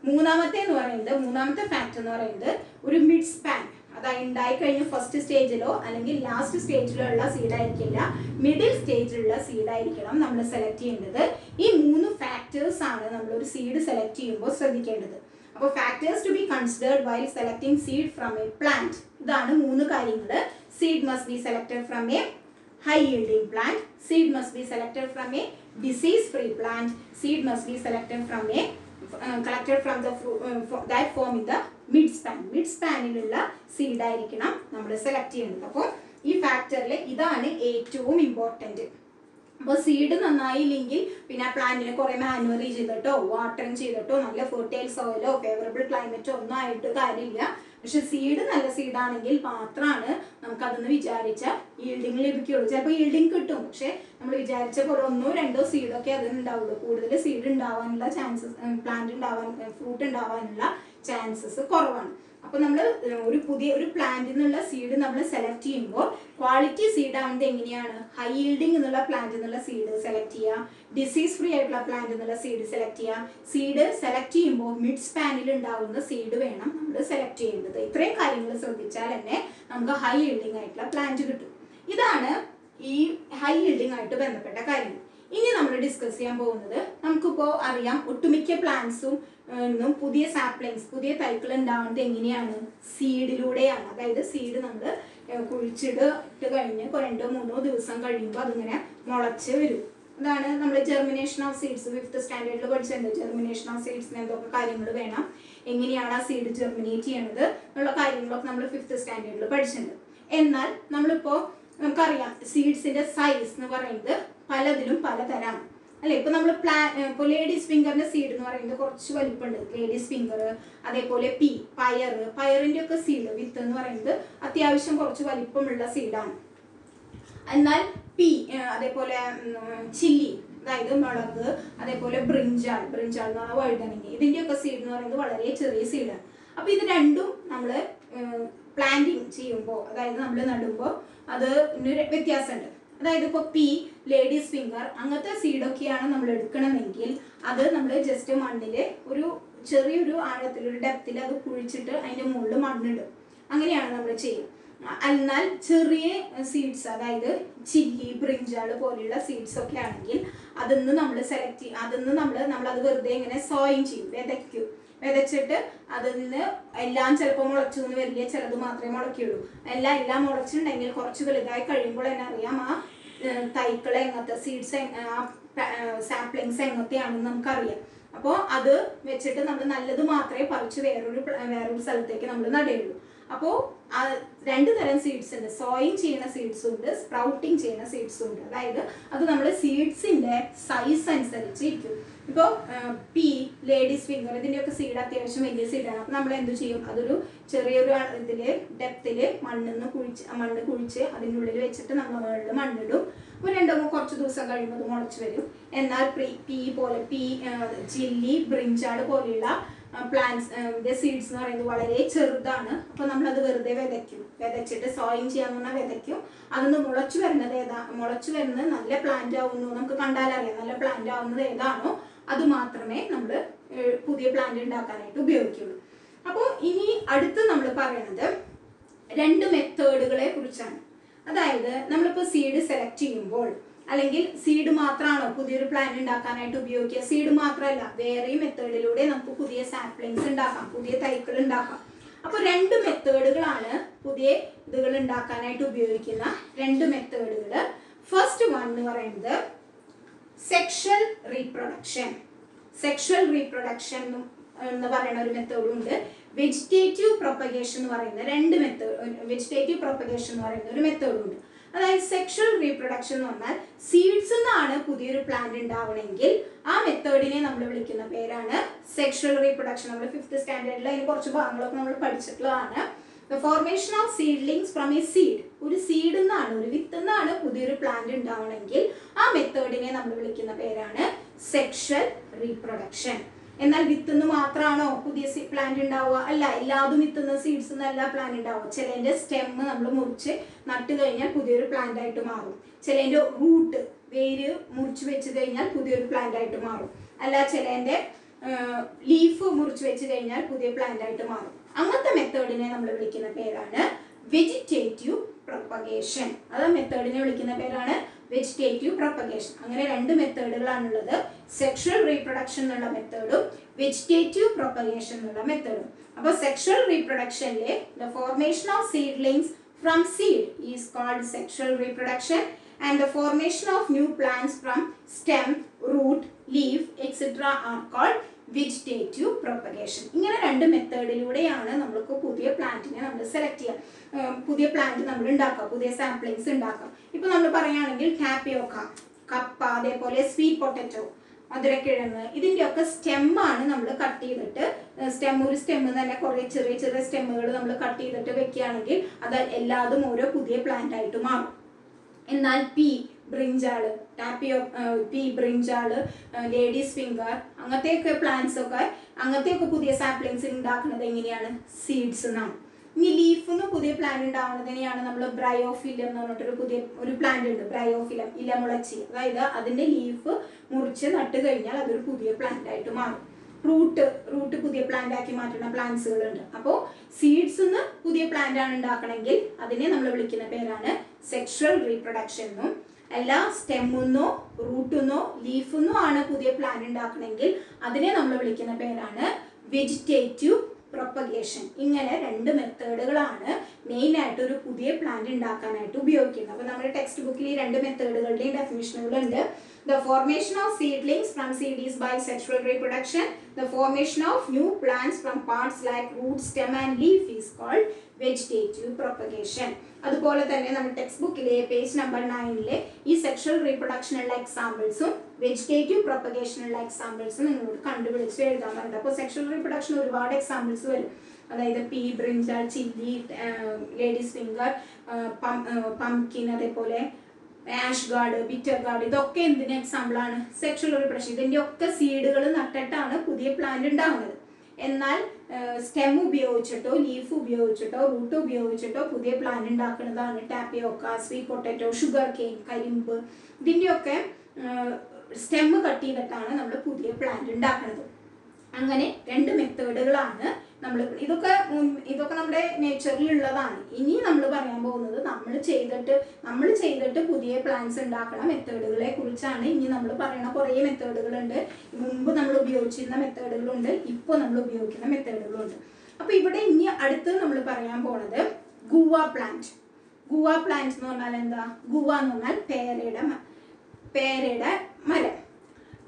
മൂന്നാമത്തെ എന്ന് പറയുന്നത് മൂന്നാമത്തെ ഫാക്ടർ എന്ന് പറയുന്നത് ഒരു മിഡ് സ്പാൻ അതായത് ഉണ്ടായി കഴിഞ്ഞ ഫസ്റ്റ് സ്റ്റേജിലോ അല്ലെങ്കിൽ ലാസ്റ്റ് സ്റ്റേജിലോ ഉള്ള സീഡ് ആയിരിക്കില്ല. മിഡിൽ സ്റ്റേജിലുള്ള സീഡ് ആയിരിക്കണം നമ്മൾ സെലക്ട് ചെയ്യേണ്ടത്. ഈ മൂന്ന് ഫാക്ടേഴ്സ് ആണ് നമ്മൾ ഒരു സീഡ് സെലക്ട് ചെയ്യുമ്പോൾ ശ്രദ്ധിക്കേണ്ടത്. അപ്പോൾ factors to be considered while selecting seed from a plant ഇതാണ് മൂന്ന് കാര്യങ്ങൾ seed must be selected from a high yielding plant seed must be selected from a disease free plant seed must be selected from a uh, collected from the uh, that form in the mid span mid സ്പാനിലുള്ള seed ആയിരിക്കണം നമ്മൾ select ചെയ്യുന്നത് അപ്പോൾ ഈ ഫാക്ടറിൽ ഇതാണ് ഏറ്റവും important അപ്പോൾ seed നന്നായില്ലെങ്കിൽ പിന്നെ പ്ലാന്റിനെ കുറേ മാനുവറി ചെയ്തിട്ടോ വാട്ടറിങ് ചെയ്തിട്ടോ നല്ല ഫെർട്ടൈൽ സോയിലോ ഫേവറബിൾ ക്ലൈമറ്റോ ഒന്നും ആയിട്ട് കാര്യമില്ല. പക്ഷെ സീഡ് നല്ല സീഡാണെങ്കിൽ മാത്രമാണ് നമുക്ക് അതൊന്ന് വിചാരിച്ച ഈൽഡിങ് ലഭിക്കുകയുള്ളൂ ചിലപ്പോൾ ഈൽഡിങ് കിട്ടും പക്ഷെ നമ്മൾ വിചാരിച്ച പോലെ ഒന്നോ രണ്ടോ സീഡൊക്കെ അതിനുണ്ടാവുള്ളൂ. കൂടുതൽ സീഡ് ഉണ്ടാവാനുള്ള ചാൻസസ് പ്ലാന്റ് ഉണ്ടാവാൻ ഫ്രൂട്ട് ഉണ്ടാവാനുള്ള ചാൻസസ് കുറവാണ്. അപ്പോൾ നമ്മൾ ഒരു പുതിയ ഒരു പ്ലാന്റിൽ നിന്നുള്ള സീഡ് നമ്മൾ സെലക്ട് ചെയ്യുമ്പോൾ ക്വാളിറ്റി സീഡ് ആവുന്നത് എങ്ങനെയാണ്? ഹൈ ഈൽഡിംഗ് എന്നുള്ള പ്ലാന്റിൽ നിന്നുള്ള സീഡ് സെലക്ട് ചെയ്യുക ഡിസീസ് ഫ്രീ ആയിട്ടുള്ള പ്ലാന്റിൽ നിന്നുള്ള സീഡ് സെലക്ട് ചെയ്യുക സീഡ് സെലക്ട് ചെയ്യുമ്പോൾ മിഡ് സ്പാനിൽ ഉണ്ടാവുന്ന സീഡ് വേണം നമ്മൾ സെലക്ട് ചെയ്യേണ്ടത്. ഇത്രയും കാര്യങ്ങൾ ശ്രദ്ധിച്ചാൽ തന്നെ നമുക്ക് ഹൈ ഈൽഡിംഗ് ആയിട്ടുള്ള പ്ലാന്റ് കിട്ടും. ഇതാണ് ഈ ഹൈ ഈൽഡിംഗ് ആയിട്ട് ബന്ധപ്പെട്ട കാര്യങ്ങൾ. ഇനി നമ്മൾ ഡിസ്കസ് ചെയ്യാൻ പോകുന്നത് നമുക്കിപ്പോൾ അറിയാം ഒട്ടുമിക്ക പ്ലാന്റ്സും നിന്നും പുതിയ സാപ്ലിങ്സ് പുതിയ തൈക്കൾ ഉണ്ടാവുന്നത് എങ്ങനെയാണ്? സീഡിലൂടെയാണ് അതായത് സീഡ് നമ്മൾ കുഴിച്ചിട്ട് ഇട്ട് കഴിഞ്ഞ് രണ്ടോ മൂന്നോ ദിവസം കഴിയുമ്പോൾ അതിങ്ങനെ മുളച്ച് വരും. അതാണ് നമ്മൾ ജെർമിനേഷൻ ഓഫ് സീഡ്സ് ഫിഫ്ത്ത് സ്റ്റാൻഡേർഡിൽ പഠിച്ചിട്ടുണ്ട്. ജെർമിനേഷൻ ഓഫ് സീഡ്സിന് എന്തൊക്കെ കാര്യങ്ങൾ വേണം? എങ്ങനെയാണ് ആ സീഡ് ജെർമിനേറ്റ് ചെയ്യണത്? എന്നുള്ള കാര്യങ്ങളൊക്കെ നമ്മൾ ഫിഫ്ത്ത് സ്റ്റാൻഡേർഡിൽ പഠിച്ചിട്ടുണ്ട്. എന്നാൽ നമ്മളിപ്പോൾ നമുക്കറിയാം സീഡ്സിന്റെ സൈസ് എന്ന് പറയുന്നത് പലതിലും പലതരാണ്. അല്ലെ? ഇപ്പൊ നമ്മൾ പ്ലാ ഇപ്പോൾ ലേഡീസ് ഫിംഗറിന്റെ സീഡ് എന്ന് പറയുന്നത് കുറച്ച് വലിപ്പമുണ്ട്. ലേഡീസ് ഫിംഗർ അതേപോലെ പി പയർ പയറിന്റെ ഒക്കെ സീഡ് വിത്ത് എന്ന് പറയുന്നത് അത്യാവശ്യം കുറച്ച് വലിപ്പമുള്ള സീഡാണ് എന്നാൽ പി അതേപോലെ ചില്ലി അതായത് മുളക് അതേപോലെ ബ്രിഞ്ചാൾ ബ്രിഞ്ചാൾ എന്ന് പറഞ്ഞാൽ വഴുതനങ്ങ ഇതിന്റെയൊക്കെ സീഡ് എന്ന് പറയുന്നത് വളരെ ചെറിയ സീഡാണ് അപ്പോൾ ഇത് രണ്ടും നമ്മൾ പ്ലാന്റിങ് ചെയ്യുമ്പോൾ അതായത് നമ്മൾ നടുമ്പോൾ അത് വ്യത്യാസമുണ്ട്. അതായത് ഇപ്പോൾ പി ലേഡീസ് ഫിംഗർ അങ്ങനത്തെ സീഡൊക്കെയാണ് നമ്മൾ എടുക്കണമെങ്കിൽ അത് നമ്മൾ ജസ്റ്റ് മണ്ണിൽ ഒരു ചെറിയൊരു ആഴത്തിൽ ഒരു ഡെപ്തിൽ അത് കുഴിച്ചിട്ട് അതിന്റെ മുകളിൽ മണ്ണിടും അങ്ങനെയാണ് നമ്മൾ ചെയ്യുക. എന്നാൽ ചെറിയ സീഡ്സ് അതായത് ചില്ലി ബ്രിഞ്ചാൾ പോലെയുള്ള സീഡ്സ് ഒക്കെ ആണെങ്കിൽ അതിന്ന് നമ്മൾ സെലക്ട് ചെയ്യും അതിന്ന് നമ്മൾ നമ്മളത് വെറുതെ ഇങ്ങനെ സോയിങ് ചെയ്യും വിതയ്ക്കും. വിതച്ചിട്ട് അതിൽ നിന്ന് എല്ലാം ചിലപ്പോൾ മുളച്ചു എന്ന് വരില്ല ചിലത് മാത്രമേ മുളയ്ക്കുള്ളൂ എല്ലാം എല്ലാം മുളച്ചിട്ടുണ്ടെങ്കിൽ കുറച്ച് വലുതായി കഴിയുമ്പോൾ തന്നെ അറിയാം ആ തൈക്കൾ എങ്ങനത്തെ സീഡ്സ് ആ സാപ്ലിങ്സ് എങ്ങനത്തെയാണെന്ന് നമുക്കറിയാം. അപ്പോൾ അത് വെച്ചിട്ട് നമ്മൾ നല്ലത് മാത്രമേ പറിച്ച് വേറൊരു വേറൊരു സ്ഥലത്തേക്ക് നമ്മൾ നടയുള്ളൂ അപ്പോൾ രണ്ട് തരം സീഡ്സ് ഉണ്ട്. സോയിങ് ചെയ്യുന്ന സീഡ്സും ഉണ്ട് സ്പ്രൗട്ടിങ് ചെയ്യുന്ന സീഡ്സും ഉണ്ട്. അതായത് അത് നമ്മൾ സീഡ്സിന്റെ സൈസ് അനുസരിച്ച് ഇരിക്കും ഇപ്പോൾ പി ലേഡീസ് ഫിംഗർ ഇതിന്റെയൊക്കെ സീഡ് അത്യാവശ്യം വലിയ സീഡാണ് അപ്പോൾ നമ്മൾ എന്ത് ചെയ്യും? അതൊരു ചെറിയൊരു ഇതിൽ ഡെപ്തിൽ മണ്ണിന്ന് കുഴിച്ച് മണ്ണ് കുഴിച്ച് അതിന്റെ ഉള്ളിൽ വെച്ചിട്ട് നമ്മൾ മുകളിൽ മണ്ണിടും. അപ്പോൾ രണ്ടോ കുറച്ച് ദിവസം കഴിയുമ്പോൾ അത് മുളച്ച് വരും. എന്നാൽ പ്രീ പി പോലെ പി ചില്ലി ബ്രിഞ്ചാട് പോലെയുള്ള പ്ലാന്റ്സ് സീഡ്സ് എന്ന് പറയുന്നത് വളരെ ചെറുതാണ്. അപ്പോൾ നമ്മളത് വെറുതെ വിതയ്ക്കും. വിതച്ചിട്ട് സോയിങ് ചെയ്യാന്ന് പറഞ്ഞാൽ വിതയ്ക്കും. അതൊന്ന് മുളച്ചു വരുന്നത് ഏതാ? മുളച്ചു വരുന്നത് നല്ല പ്ലാന്റ് ആവുന്നു. നമുക്ക് കണ്ടാലറിയാം. നല്ല പ്ലാന്റ് ആവുന്നത് ഏതാണോ? അത് മാത്രമേ നമ്മൾ പുതിയ പ്ലാന്റ് ഉണ്ടാക്കാനായിട്ട് ഉപയോഗിക്കുള്ളൂ. അപ്പോൾ ഇനി അടുത്ത് നമ്മൾ പറയുന്നത് രണ്ട് മെത്തേഡുകളെ കുറിച്ചാണ്. അതായത് നമ്മളിപ്പോൾ സീഡ് സെലക്ട് ചെയ്യുമ്പോൾ അല്ലെങ്കിൽ സീഡ് മാത്രമാണോ പുതിയൊരു പ്ലാന്റ് ഉണ്ടാക്കാനായിട്ട് ഉപയോഗിക്കുക? സീഡ് മാത്രമല്ല വേറെയും മെത്തേഡിലൂടെ നമുക്ക് പുതിയ സാപ്ലിങ്സ് ഉണ്ടാക്കാം പുതിയ തൈകൾ ഉണ്ടാക്കാം അപ്പോൾ രണ്ട് മെത്തേഡുകളാണ് പുതിയ ഇതുകൾ ഉണ്ടാക്കാനായിട്ട് ഉപയോഗിക്കുന്ന രണ്ട് മെത്തേഡുകൾ ഫസ്റ്റ് വൺ എന്ന് പറയുന്നത് സെക്ഷൽ റീപ്രൊഡക്ഷൻ സെക്ഷൽ റീപ്രൊഡക്ഷൻ എന്ന് പറയുന്ന ഒരു മെത്തേഡും ഉണ്ട്. വെജിറ്റേറ്റീവ് പ്രൊപ്പഗേഷൻ എന്ന് പറയുന്ന രണ്ട് മെത്തേഡ് വെജിറ്റേറ്റീവ് പ്രൊപ്പഗേഷൻ എന്ന് പറയുന്ന ഒരു മെത്തേഡും ഉണ്ട്. അതായത് സെക്ഷൽ റീപ്രൊഡക്ഷൻ എന്ന് പറഞ്ഞാൽ സീഡ്സ് നിന്നാണ് പുതിയൊരു പ്ലാന്റ് ഉണ്ടാവണമെങ്കിൽ ആ മെത്തേഡിനെ നമ്മൾ വിളിക്കുന്ന പേരാണ് സെക്ഷൽ റീപ്രൊഡക്ഷൻ നമ്മൾ ഫിഫ്ത്ത് സ്റ്റാൻഡേർഡിൽ അതിന് കുറച്ച് ഭാഗങ്ങളൊക്കെ നമ്മൾ പഠിച്ചിട്ടുള്ളതാണ്. The formation of seedlings from a seed ഒരു സീഡ് എന്നാണ് ഒരു വിത്ത് എന്നാണ് പുതിയൊരു പ്ലാന്റ് ഉണ്ടാവണമെങ്കിൽ ആ മെത്തേഡിനെ നമ്മൾ വിളിക്കുന്ന പേരാണ് സെക്ഷൽ റീപ്രൊഡക്ഷൻ എന്നാൽ വിത്തുനിന്ന് മാത്രമാണോ പുതിയ പ്ലാന്റ് ഉണ്ടാവുക അല്ല എല്ലാതും വിത്തുന്ന സീഡ്സ് നിന്ന് പ്ലാന്റ് ഉണ്ടാവുക ചിലതിന്റെ സ്റ്റെം നമ്മൾ മുറിച്ച് നട്ട് കഴിഞ്ഞാൽ പുതിയൊരു പ്ലാന്റ് ആയിട്ട് മാറും. ചിലതിന്റെ റൂട്ട് വേര് മുറിച്ച് വെച്ച് കഴിഞ്ഞാൽ പുതിയൊരു പ്ലാന്റ് ആയിട്ട് മാറും. അല്ല ചിലതിന്റെ ലീഫ് മുറിച്ച് വെച്ച് കഴിഞ്ഞാൽ പുതിയ പ്ലാന്റ് ആയിട്ട് മാറും. അങ്ങനത്തെ മെത്തേഡിനെ നമ്മൾ വിളിക്കുന്ന പേരാണ് വെജിറ്റേറ്റീവ് പ്രൊപ്പഗേഷൻ അത് മെത്തേഡിനെ വിളിക്കുന്ന പേരാണ് വെജിറ്റേറ്റീവ് പ്രൊപ്പഗേഷൻ അങ്ങനെ രണ്ട് മെത്തേഡുകളാണുള്ളത് സെക്ഷൽ റീപ്രൊഡക്ഷൻ എന്നുള്ള മെത്തേഡും വെജിറ്റേറ്റീവ് പ്രൊപ്പഗേഷൻ എന്നുള്ള മെത്തേഡും അപ്പോൾ sexual റീപ്രൊഡക്ഷനിലെ the formation of seedlings from seed is called sexual reproduction and the formation of new plants from stem root leaf etcetera are called vegetative propagation ഇങ്ങനെ രണ്ട് മെത്തേഡിലൂടെയാണ് നമ്മൾക്ക് പുതിയ പ്ലാന്റിനെ നമ്മൾ സെലക്ട് ചെയ്യുക പുതിയ പ്ലാന്റ് നമ്മൾ ഉണ്ടാക്കുക പുതിയ സാമ്പിളിങ്സ് ഉണ്ടാക്കുക ഇപ്പൊ നമ്മൾ പറയുകയാണെങ്കിൽ ടാപ്പിയോക്ക കപ്പ അതേപോലെ സ്വീറ്റ് പൊട്ടറ്റോ മധുരക്കിഴങ്ങ് ഇതിന്റെയൊക്കെ സ്റ്റെമ്മാണ് നമ്മൾ കട്ട് ചെയ്തിട്ട് സ്റ്റെം ഒരു സ്റ്റെമ്മ് തന്നെ കുറേ ചെറിയ ചെറിയ സ്റ്റെമ്മുകൾ നമ്മൾ കട്ട് ചെയ്തിട്ട് വെക്കുകയാണെങ്കിൽ അത് എല്ലാതും ഓരോ പുതിയ പ്ലാന്റ് ആയിട്ട് മാറും. എന്നാൽ pea brinjal tapioca pea brinjal ladies finger അങ്ങനത്തെയൊക്കെ പ്ലാന്റ്സ് ഒക്കെ അങ്ങനത്തെയൊക്കെ പുതിയ സാപ്ലിങ്സ് ഉണ്ടാക്കുന്നത് എങ്ങനെയാണ്? സീഡ്സ് എന്നാണ് ഇനി ലീഫ് നിന്ന് പുതിയ പ്ലാന്റ് ഉണ്ടാവുന്നതിനെയാണ് നമ്മൾ ബ്രയോഫിലം എന്ന് പറഞ്ഞിട്ടൊരു പുതിയ ഒരു പ്ലാന്റ് ഉണ്ട് ബ്രയോഫിലം ഇലമുളച്ചി. അതായത് അതിന്റെ ലീഫ് മുറിച്ച് നട്ട് കഴിഞ്ഞാൽ അതൊരു പുതിയ പ്ലാന്റ് ആയിട്ട് മാറും. റൂട്ട് റൂട്ട് പുതിയ പ്ലാന്റ് ആക്കി മാറ്റുന്ന പ്ലാന്റ്സുകളുണ്ട് അപ്പോൾ സീഡ്സ് നിന്ന് പുതിയ പ്ലാന്റ് ആണ് ഉണ്ടാക്കണമെങ്കിൽ അതിനെ നമ്മൾ വിളിക്കുന്ന പേരാണ് സെക്ഷൽ റീപ്രൊഡക്ഷൻ എന്നും എല്ലാ സ്റ്റെമ്മെന്നോ റൂട്ടെന്നോ ലീഫെന്നോ ആണ് പുതിയ പ്ലാൻ ഉണ്ടാക്കണമെങ്കിൽ അതിനെ നമ്മൾ വിളിക്കുന്ന പേരാണ് വെജിറ്റേറ്റീവ് പ്രൊപ്പഗേഷൻ ഇങ്ങനെ രണ്ട് മെത്തേഡുകളാണ് മെയിൻ ആയിട്ട് ഒരു പുതിയ പ്ലാന്റ് ഉണ്ടാക്കാനായിട്ട് ഉപയോഗിക്കുന്നത്. അപ്പോൾ നമ്മുടെ ടെക്സ്റ്റ് ബുക്കിൽ ഈ രണ്ട് മെത്തേഡുകളുടെയും ഡെഫിനേഷനുകളുണ്ട് the formation of seedlings from seeds by sexual reproduction the formation of new plants from parts like root stem and leaf is is called propagation. അതുപോലെ തന്നെ നമ്മുടെ ടെക്സ്റ്റ് ബുക്കിലെ പേജ് നമ്പർ നയനിലെ ഈ സെക്ഷൽ റീപ്രൊഡക്ഷനുള്ള എക്സാമ്പിൾസും വെജിറ്റേറ്റീവ് പ്രൊപ്പഗേഷനുള്ള എക്സാമ്പിൾസും നിങ്ങളോട് കണ്ടുപിടിച്ച് എഴുതാൻ പറഞ്ഞിട്ട് അപ്പോൾ സെക്ഷൽ റീപ്രൊഡക്ഷൻ ഒരുപാട് എക്സാമ്പിൾസ് വരും. അതായത് pea brinjal chilli ladies finger pumpkin അതേപോലെ ആഷ് ഗാർഡ് ബിറ്റർ ഗാർഡ് ഇതൊക്കെ എന്തിന് എക്സാമ്പിൾ ആണ്? സെക്ഷൽ റീപ്രൊഡക്ഷൻ ഇതിന്റെ ഒക്കെ സീഡുകൾ നട്ടിട്ടാണ് പുതിയ പ്ലാന്റ് ഉണ്ടാകുന്നത് എന്നാൽ സ്റ്റെം ഉപയോഗിച്ചിട്ടോ ലീഫ് ഉപയോഗിച്ചിട്ടോ റൂട്ട് ഉപയോഗിച്ചിട്ടോ പുതിയ പ്ലാൻ ഉണ്ടാക്കുന്നതാണ് tapioca sweet potato sugar cane കരിമ്പ്. ഇതിന്റെയൊക്കെ സ്റ്റെം കട്ട് ചെയ്തിട്ടാണ് നമ്മൾ പുതിയ പ്ലാന്റ് ഉണ്ടാക്കുന്നത്. അങ്ങനെ രണ്ട് മെത്തേഡുകളാണ് നമ്മൾ ഇതൊക്കെ ഇതൊക്കെ നമ്മുടെ നേച്ചറിൽ ഉള്ളതാണ്. ഇനി നമ്മൾ പറയാൻ പോകുന്നത് നമ്മൾ ചെയ്തിട്ട് നമ്മൾ ചെയ്തിട്ട് പുതിയ പ്ലാന്റ്സ് ഉണ്ടാക്കണ മെത്തേഡുകളെ കുറിച്ചാണ്. ഇനി നമ്മൾ പറയണ കുറേ മെത്തേഡുകളുണ്ട്. മുമ്പ് നമ്മൾ ഉപയോഗിച്ചിരുന്ന മെത്തേഡുകളുണ്ട്. ഇപ്പോൾ നമ്മൾ ഉപയോഗിക്കുന്ന മെത്തേഡുകളുണ്ട്. അപ്പോൾ ഇവിടെ ഇനി അടുത്ത് നമ്മൾ പറയാൻ പോണത് ഗുവ പ്ലാന്റ് ഗുവ പ്ലാന്റ് എന്ന് പറഞ്ഞാൽ എന്താ? ഗുവ എന്ന് പറഞ്ഞാൽ പേരയുടെ പേരയുടെ മരം.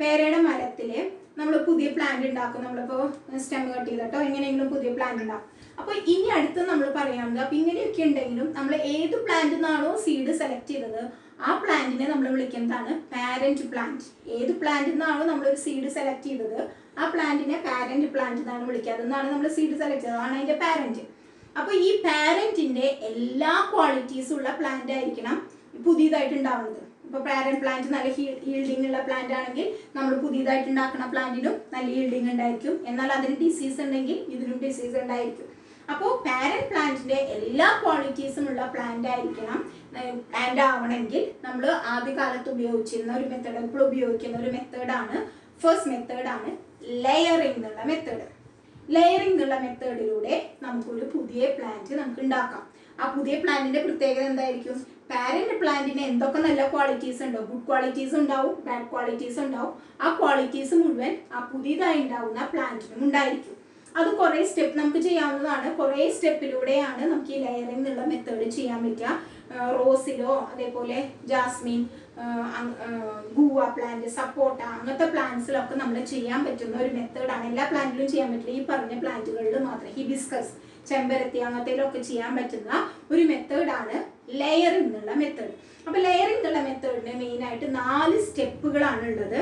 പേരയുടെ മരത്തിൽ നമ്മൾ പുതിയ പ്ലാന്റ് ഉണ്ടാക്കും നമ്മളിപ്പോൾ സ്റ്റെം കട്ട് ചെയ്തിട്ടോ എങ്ങനെയെങ്കിലും പുതിയ പ്ലാന്റ് ഉണ്ടാക്കും അപ്പോൾ ഇനി അടുത്ത് നമ്മൾ പറയാനുള്ളത് അപ്പോൾ ഇങ്ങനെയൊക്കെ ഉണ്ടെങ്കിലും നമ്മൾ ഏത് പ്ലാന്റ് നിന്നാണോ സീഡ് സെലക്ട് ചെയ്തത് ആ പ്ലാന്റിനെ നമ്മൾ വിളിക്കുന്നതാണ് പാരന്റ് പ്ലാന്റ് ഏത് പ്ലാന്റിൽ നിന്നാണോ ഒരു സീഡ് സെലക്ട് ചെയ്തത് ആ പ്ലാന്റിനെ പാരന്റ് പ്ലാന്റ് എന്നാണ് വിളിക്കുക അതെന്നാണ് നമ്മൾ സീഡ് സെലക്ട് ചെയ്തത്? അതാണ് അതിന്റെ പാരന്റ് അപ്പോൾ ഈ പാരന്റിന്റെ എല്ലാ ക്വാളിറ്റീസും ഉള്ള പ്ലാന്റ് ആയിരിക്കണം പുതിയതായിട്ട് ഉണ്ടാവുന്നത്. ഇപ്പോൾ പാരന്റ് പ്ലാന്റ് നല്ല ഹീൽഡിംഗ് ഉള്ള പ്ലാന്റ് ആണെങ്കിൽ നമ്മൾ പുതിയതായിട്ട് ഉണ്ടാക്കുന്ന പ്ലാന്റിനും നല്ല ഹീൽഡിംഗ് ഉണ്ടായിരിക്കും. എന്നാൽ അതിന് ഡിസീസ് ഉണ്ടെങ്കിൽ ഇതിനും ഡിസീസ് ഉണ്ടായിരിക്കും. അപ്പോൾ പാരന്റ് പ്ലാന്റിന്റെ എല്ലാ ക്വാളിറ്റീസും ഉള്ള പ്ലാന്റ് ആയിരിക്കണം. പ്ലാന്റ് ആവണമെങ്കിൽ നമ്മൾ ആദ്യകാലത്ത് ഉപയോഗിച്ചിരുന്ന ഒരു മെത്തേഡ് ഇപ്പോൾ ഉപയോഗിക്കുന്ന ഒരു മെത്തേഡാണ് ഫസ്റ്റ് മെത്തേഡാണ് ലെയറിംഗ് എന്നുള്ള മെത്തേഡ് ലെയറിംഗ് എന്നുള്ള മെത്തേഡിലൂടെ നമുക്കൊരു പുതിയ പ്ലാന്റ് നമുക്ക് ഉണ്ടാക്കാം. ആ പുതിയ പ്ലാന്റിന്റെ പ്രത്യേകത എന്തായിരിക്കും? പാരന്റ് പ്ലാന്റിന് എന്തൊക്കെ നല്ല ക്വാളിറ്റീസ് ഉണ്ടോ? ഗുഡ് ക്വാളിറ്റീസ് ഉണ്ടാവും ബാഡ് ക്വാളിറ്റീസ് ഉണ്ടാവും. ആ ക്വാളിറ്റീസ് മുഴുവൻ ആ പുതിയതായി ഉണ്ടാവുന്ന പ്ലാന്റിനും ഉണ്ടായിരിക്കും. അത് കുറേ സ്റ്റെപ്പ് നമുക്ക് ചെയ്യാവുന്നതാണ്. കുറേ സ്റ്റെപ്പിലൂടെയാണ് നമുക്ക് ഈ ലെയറിംഗ് എന്നുള്ള മെത്തേഡ് ചെയ്യാൻ പറ്റുക. റോസിലോ അതേപോലെ ജാസ്മിൻ ഗൂവ പ്ലാന്റ് സപ്പോട്ട അങ്ങനത്തെ പ്ലാന്റ്സിലൊക്കെ നമ്മൾ ചെയ്യാൻ പറ്റുന്ന ഒരു മെത്തേഡാണ് എല്ലാ പ്ലാന്റിലും ചെയ്യാൻ പറ്റില്ല. ഈ പറഞ്ഞ പ്ലാന്റുകളിൽ മാത്രം ഹിബിസ്കസ് ചെമ്പരത്തി അങ്ങനത്തേലൊക്കെ ചെയ്യാൻ പറ്റുന്ന ഒരു മെത്തേഡാണ് ലെയറിംഗ് എന്നുള്ള മെത്തേഡ് അപ്പോൾ ലെയറിംഗ് എന്നുള്ള മെത്തേഡിന് മെയിനായിട്ട് നാല് സ്റ്റെപ്പുകളാണ് ഉള്ളത്.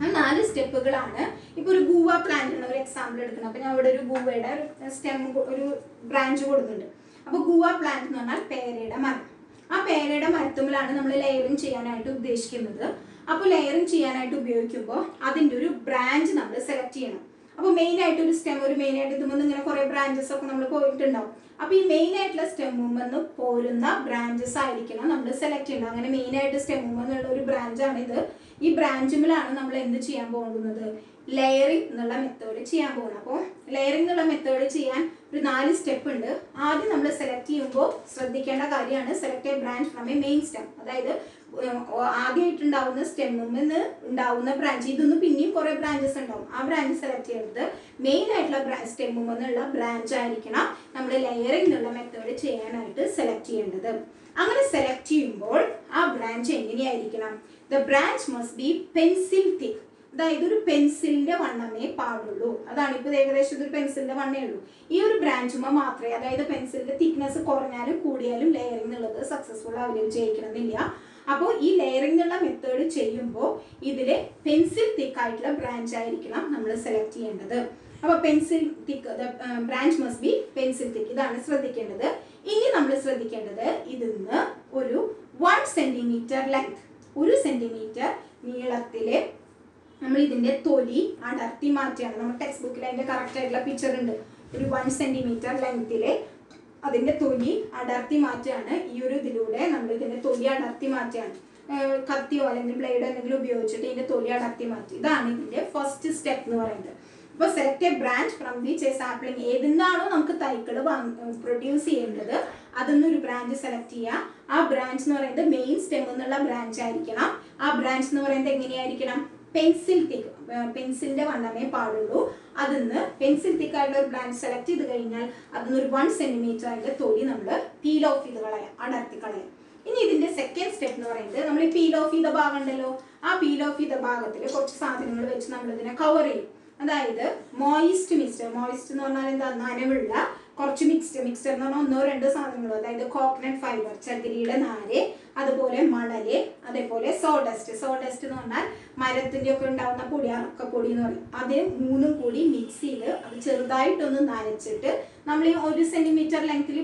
ആ നാല് സ്റ്റെപ്പുകളാണ് ഇപ്പൊ ഒരു ഗൂവ പ്ലാന്റിന് ഒരു എക്സാമ്പിൾ എടുക്കണം അപ്പോൾ ഞാൻ ഇവിടെ ഒരു ഗൂവയുടെ ഒരു സ്റ്റെം ഒരു ബ്രാഞ്ച് കൊടുക്കുന്നുണ്ട്. അപ്പോൾ ഗൂവ പ്ലാന്റ് എന്ന് പറഞ്ഞാൽ പേരയുടെ മരം. ആ പേരയുടെ മരത്തുമ്പിലാണ് നമ്മൾ ലെയറിങ് ചെയ്യാനായിട്ട് ഉദ്ദേശിക്കുന്നത്. അപ്പോൾ ലെയറിങ് ചെയ്യാനായിട്ട് ഉപയോഗിക്കുമ്പോൾ അതിന്റെ ഒരു ബ്രാഞ്ച് നമ്മൾ സെലക്ട് ചെയ്യണം. അപ്പോൾ മെയിൻ ആയിട്ട് ഒരു സ്റ്റെം ഒരു മെയിൻ ആയിട്ട് ഇതുമെന്ന് ഇങ്ങനെ കുറേ ബ്രാഞ്ചസ് ഒക്കെ നമ്മൾ പോയിട്ടുണ്ടാവും. അപ്പോൾ ഈ മെയിൻ ആയിട്ടുള്ള സ്റ്റെമ്മുമെന്ന് പോരുന്ന ബ്രാഞ്ചസ് ആയിരിക്കണം നമ്മൾ സെലക്ട് ചെയ്യണം അങ്ങനെ മെയിൻ ആയിട്ട് സ്റ്റെമ്മുമെന്നുള്ള ഒരു ബ്രാഞ്ചാണ് ഇത്. ഈ ബ്രാഞ്ചുമിലാണ് നമ്മൾ എന്ത് ചെയ്യാൻ പോകുന്നത്? ലെയറിംഗ് എന്നുള്ള മെത്തേഡ് ചെയ്യാൻ പോകുന്നത്. അപ്പോൾ ലെയറിംഗ് എന്നുള്ള മെത്തേഡ് ചെയ്യാൻ ഒരു നാല് സ്റ്റെപ്പ് ഉണ്ട്. ആദ്യം നമ്മൾ സെലക്ട് ചെയ്യുമ്പോൾ ശ്രദ്ധിക്കേണ്ട കാര്യമാണ് select a branch from a main stem അതായത് ആദ്യമായിട്ടുണ്ടാവുന്ന സ്റ്റെമ്മിൽ നിന്ന് ഉണ്ടാവുന്ന ബ്രാഞ്ച് ഇതൊന്നും പിന്നെയും കുറേ ബ്രാഞ്ചസ് ഉണ്ടാവും. ആ ബ്രാഞ്ച് സെലക്ട് ചെയ്തത് മെയിൻ ആയിട്ടുള്ള സ്റ്റെമ്മിൽ നിന്നുള്ള ബ്രാഞ്ച് ആയിരിക്കണം നമ്മൾ ലെയറിംഗ് എന്നുള്ള മെത്തേഡ് ചെയ്യാനായിട്ട് സെലക്ട് ചെയ്യേണ്ടത്. അങ്ങനെ സെലക്ട് ചെയ്യുമ്പോൾ ആ ബ്രാഞ്ച് എങ്ങനെയായിരിക്കണം? The branch must be pencil thick അതായത് ഒരു പെൻസിലിന്റെ വണ്ണമേ പാടുള്ളൂ. അതാണ് ഇപ്പോൾ ഏകദേശം ഇതൊരു പെൻസിലിന്റെ വണ്ണേ ഉള്ളൂ. ഈ ഒരു ബ്രാഞ്ചുമ മാത്രമേ അതായത് പെൻസിലിന്റെ തിക്നെസ് കുറഞ്ഞാലും കൂടിയാലും ലെയറിംഗ് എന്നുള്ളത് സക്സസ്ഫുൾ ആവുകയും ചെയ്യിക്കണമെന്നില്ല. അപ്പോൾ ഈ ലെയറിംഗ് മെത്തേഡ് ചെയ്യുമ്പോൾ ഇതിൽ പെൻസിൽ തിക്ക് ആയിട്ടുള്ള ബ്രാഞ്ച് ആയിരിക്കണം നമ്മൾ സെലക്ട് ചെയ്യേണ്ടത്. അപ്പോൾ pencil thick branch must be pencil thick ഇതാണ് ശ്രദ്ധിക്കേണ്ടത്. ഇനി നമ്മൾ ശ്രദ്ധിക്കേണ്ടത് ഇതിൽ നിന്ന് ഒരു വൺ സെന്റിമീറ്റർ ലെങ്ത് ഒരു സെന്റിമീറ്റർ നീളത്തിൽ നമ്മൾ ഇതിന്റെ തൊലി അടർത്തി മാറ്റിയാണ് നമ്മുടെ ടെക്സ്റ്റ് ബുക്കിൽ അതിന്റെ കറക്റ്റ് ആയിട്ടുള്ള പിക്ചർ ഉണ്ട്. ഒരു വൺ സെന്റിമീറ്റർ ലെങ്ത്തിൽ അതിന്റെ തൊലി അടർത്തി മാറ്റുകയാണ് ഈ ഒരു ഇതിലൂടെ നമ്മൾ ഇതിന്റെ തൊലി അടർത്തി മാറ്റുകയാണ് കത്തിയോ അല്ലെങ്കിൽ ബ്ലേഡോ എന്തെങ്കിലും ഉപയോഗിച്ചിട്ട് ഇതിന്റെ തൊലി അടർത്തി മാറ്റി. ഇതാണ് ഇതിന്റെ ഫസ്റ്റ് സ്റ്റെപ്പ് എന്ന് പറയുന്നത്. ഇപ്പോൾ select a branch from the chess sapling ഏതിന്നാണോ നമുക്ക് തൈകൾ പ്രൊഡ്യൂസ് ചെയ്യേണ്ടത് അതിന്ന് ഒരു ബ്രാഞ്ച് സെലക്ട് ചെയ്യുക ആ ബ്രാഞ്ച് എന്ന് പറയുന്നത് മെയിൻ സ്റ്റെം എന്നുള്ള ബ്രാഞ്ച് ആയിരിക്കണം. ആ ബ്രാഞ്ച് എന്ന് പറയുന്നത് എങ്ങനെയായിരിക്കണം? പെൻസിൽ തിക്ക് പെൻസിലിന്റെ വണ്ണമേ പാടുള്ളൂ. അതിന്ന് പെൻസിൽ തിക്കായിട്ടുള്ള ഒരു ബ്രാൻഡ് സെലക്ട് ചെയ്ത് കഴിഞ്ഞാൽ അതിന്ന് ഒരു വൺ സെന്റിമീറ്റർ അതിന്റെ തൊലി നമ്മൾ പീൽ ഓഫ് ചെയ്ത് കളയാം അടർത്തി കളയാം. ഇനി ഇതിന്റെ സെക്കൻഡ് സ്റ്റെപ്പ് എന്ന് പറയുന്നത് നമ്മൾ പീൽ ഓഫ് ചെയ്ത ഭാഗം ഉണ്ടല്ലോ ആ പീൽ ഓഫ് ചെയ്ത ഭാഗത്തിൽ കുറച്ച് സാധനങ്ങൾ വെച്ച് നമ്മൾ ഇതിനെ കവർ ചെയ്യും. അതായത് മോയിസ്റ്റ് മിക്സ്ചർ മോയിസ്റ്റ് എന്ന് പറഞ്ഞാൽ എന്താ? നനവുള്ള കുറച്ച് മിക്സ്ചർ മിക്സ്ചർ എന്ന് പറഞ്ഞാൽ ഒന്നോ രണ്ടോ സാധനങ്ങൾ അതായത് കോക്കനട്ട് ഫൈബർ ചകിരിയുടെ നാര് അതുപോലെ മണൽ അതേപോലെ സോഡസ്റ്റ് സോഡസ്റ്റ് എന്ന് പറഞ്ഞാൽ മരത്തിന്റെ ഒക്കെ ഉണ്ടാവുന്ന പൊടി അറക്കപ്പൊടി എന്ന് പറയും. അത് മൂന്നും കൂടി മിക്സിയിൽ അത് ചെറുതായിട്ടൊന്ന് നനച്ചിട്ട് നമ്മൾ ഈ ഒരു സെന്റിമീറ്റർ ലെങ്ത്തിൽ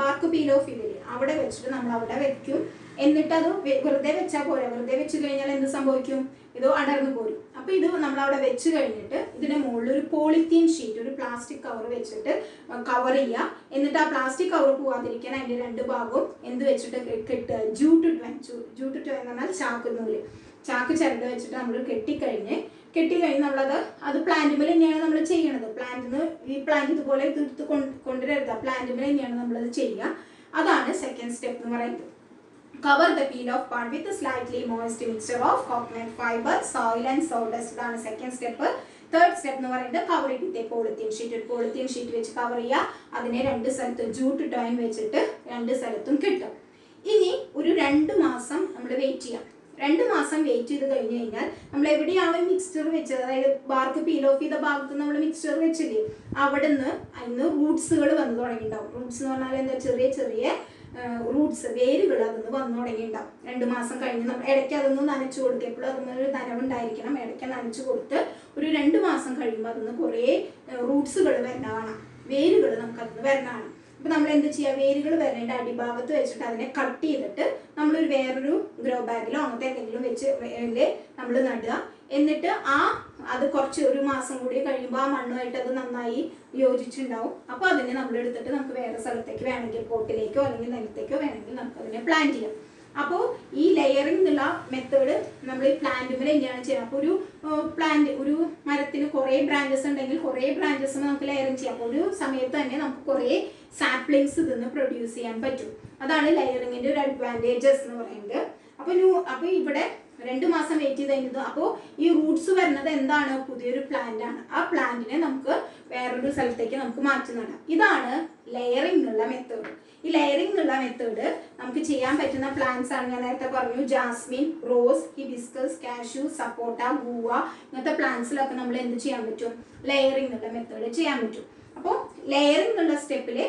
ബാർക്ക് പീൽ ഓഫ് ചെയ്തില്ലേ അവിടെ വെച്ചിട്ട് നമ്മൾ അവിടെ വെക്കും. എന്നിട്ട് അത് വെറുതെ വെച്ചാൽ പോരാ. വെറുതെ വെച്ച് കഴിഞ്ഞാൽ എന്ത് സംഭവിക്കും? ഇത് അടർന്നു പോരും. അപ്പോൾ ഇത് നമ്മൾ അവിടെ വെച്ച് കഴിഞ്ഞിട്ട് ഇതിന്റെ മുകളിൽ ഒരു പോളിത്തീൻ ഷീറ്റ് ഒരു പ്ലാസ്റ്റിക് കവർ വെച്ചിട്ട് കവർ ചെയ്യുക എന്നിട്ട് ആ പ്ലാസ്റ്റിക് കവർ പോവാതിരിക്കാൻ അതിന്റെ രണ്ട് ഭാഗവും എന്ത് വെച്ചിട്ട് കെട്ടുക? ജൂട്ട് ട്വൻ ജൂട്ട് ട്വൻ എന്ന് പറഞ്ഞാൽ ചാക്ക് നൂൽ. ചാക്ക് ചരട് വെച്ചിട്ട് നമ്മൾ കെട്ടിക്കഴിഞ്ഞ് കെട്ടിക്കഴിഞ്ഞ് നമ്മളത് അത് പ്ലാന്റുമ്പോൾ തന്നെയാണ് നമ്മൾ ചെയ്യണത്. പ്ലാന്റിന് ഈ പ്ലാന്റ് ഇതുപോലെ തീർത്ത് കൊണ്ട് കൊണ്ടുവരരുത്. പ്ലാന്റുമ്പോൾ തന്നെയാണ് നമ്മളത് ചെയ്യുക. അതാണ് സെക്കൻഡ് സ്റ്റെപ്പ് എന്ന് പറയുന്നത്. Cover the peel off part with a slightly moist mixture of coconut fiber soil and sawdust ഇതാണ് സെക്കൻഡ് സ്റ്റെപ്പ് തേർഡ് സ്റ്റെപ്പ് എന്ന് പറയുന്നത് കവർ ഇട്ടിട്ട് പോളിത്തീൻ ഷീറ്റ് ഒരു പോളിത്തീൻ ഷീറ്റ് വെച്ച് കവർ ചെയ്യുക. അതിനെ രണ്ട് സ്ഥലത്ത് ജൂട്ട് ടൈം വെച്ചിട്ട് രണ്ട് സ്ഥലത്തും കിട്ടും. ഇനി ഒരു രണ്ട് മാസം നമ്മൾ വെയിറ്റ് ചെയ്യാം. രണ്ട് മാസം വെയിറ്റ് ചെയ്ത് കഴിഞ്ഞ് കഴിഞ്ഞാൽ നമ്മൾ എവിടെയാണ് മിക്സ്ചർ വെച്ചത്? അതായത് ബാർക്ക് പീൽ ഓഫ് ചെയ്ത ഭാഗത്ത് നമ്മൾ മിക്സ്ചർ വെച്ചില്ലേ? അവിടെ നിന്ന് അതിന് റൂട്ട്സുകൾ വന്ന് തുടങ്ങിയിട്ടുണ്ടാവും. റൂട്ട്സ് എന്ന് പറഞ്ഞാൽ എന്താ? ചെറിയ ചെറിയ റൂട്ട്സ് വേരുകൾ അതൊന്ന് വന്നു തുടങ്ങിയിട്ടുണ്ടാവും. രണ്ട് മാസം കഴിഞ്ഞ് നമ്മൾ ഇടയ്ക്ക് അതൊന്ന് നനച്ചു കൊടുക്കുക. എപ്പോഴും ഒരു നനവുണ്ടായിരിക്കണം. ഇടയ്ക്ക് നനച്ചു കൊടുത്ത് ഒരു രണ്ട് മാസം കഴിയുമ്പോൾ അതൊന്ന് കുറേ റൂട്ട്സുകൾ വരുന്നതാണ് വേരുകൾ നമുക്കതൊന്ന് വരുന്നതാണ് അപ്പം നമ്മൾ എന്ത് ചെയ്യുക വേരുകൾ വരേണ്ട അടിഭാഗത്ത് വെച്ചിട്ട് അതിനെ കട്ട് ചെയ്തിട്ട് നമ്മളൊരു വേറൊരു ഗ്രോ ബാഗിലോ അങ്ങനത്തെ എന്തെങ്കിലും വെച്ച് നമ്മൾ നടുക. എന്നിട്ട് ആ അത് കുറച്ച് ഒരു മാസം കൂടി കഴിയുമ്പോൾ ആ മണ്ണുമായിട്ട് അത് നന്നായി യോജിച്ചിട്ടുണ്ടാവും. അപ്പോൾ അതിനെ നമ്മൾ എടുത്തിട്ട് നമുക്ക് വേറെ സ്ഥലത്തേക്ക് വേണമെങ്കിൽ പോട്ടിലേക്കോ അല്ലെങ്കിൽ നിലത്തേക്കോ വേണമെങ്കിൽ നമുക്ക് അതിനെ പ്ലാൻ ചെയ്യാം. അപ്പോൾ ഈ ലെയറിംഗ് എന്നുള്ള മെത്തേഡ് നമ്മൾ ഈ പ്ലാന്റുമിൽ തന്നെയാണ് ചെയ്യുക. അപ്പോൾ ഒരു പ്ലാന്റ് ഒരു മരത്തിന് കുറേ ബ്രാഞ്ചസ് ഉണ്ടെങ്കിൽ കുറേ ബ്രാഞ്ചസ് നമുക്ക് ലെയറിങ് ചെയ്യാം. അപ്പോൾ ഒരു സമയത്ത് തന്നെ നമുക്ക് കുറേ സാപ്ലിങ്സ് ഇതിന്ന് പ്രൊഡ്യൂസ് ചെയ്യാൻ പറ്റും. അതാണ് ലെയറിങ്ങിന്റെ ഒരു അഡ്വാന്റേജസ് എന്ന് പറയുന്നത്. അപ്പോൾ ന്യൂ അപ്പോൾ ഇവിടെ രണ്ട് മാസം വെയിറ്റ് ചെയ്ത് കഴിഞ്ഞത് അപ്പോൾ ഈ റൂട്ട്സ് വരുന്നത് എന്താണ്? പുതിയൊരു പ്ലാന്റ് ആണ്. ആ പ്ലാന്റിനെ നമുക്ക് വേറൊരു സ്ഥലത്തേക്ക് നമുക്ക് മാറ്റി ഇതാണ് ലെയറിംഗ് ഉള്ള മെത്തേഡ് ഈ ലെയറിംഗ് ഉള്ള മെത്തേഡ് നമുക്ക് ചെയ്യാൻ പറ്റുന്ന പ്ലാന്റ്സ് ആണ്. ഞാൻ നേരത്തെ പറഞ്ഞു jasmine rose hibiscus cashew sapota guava ഇങ്ങനത്തെ പ്ലാന്റ്സിലൊക്കെ നമ്മൾ എന്ത് ചെയ്യാൻ പറ്റും? ലെയറിംഗ് ഉള്ള മെത്തേഡ് ചെയ്യാൻ പറ്റും. അപ്പോൾ ലെയറിംഗ് ഉള്ള സ്റ്റെപ്പിൽ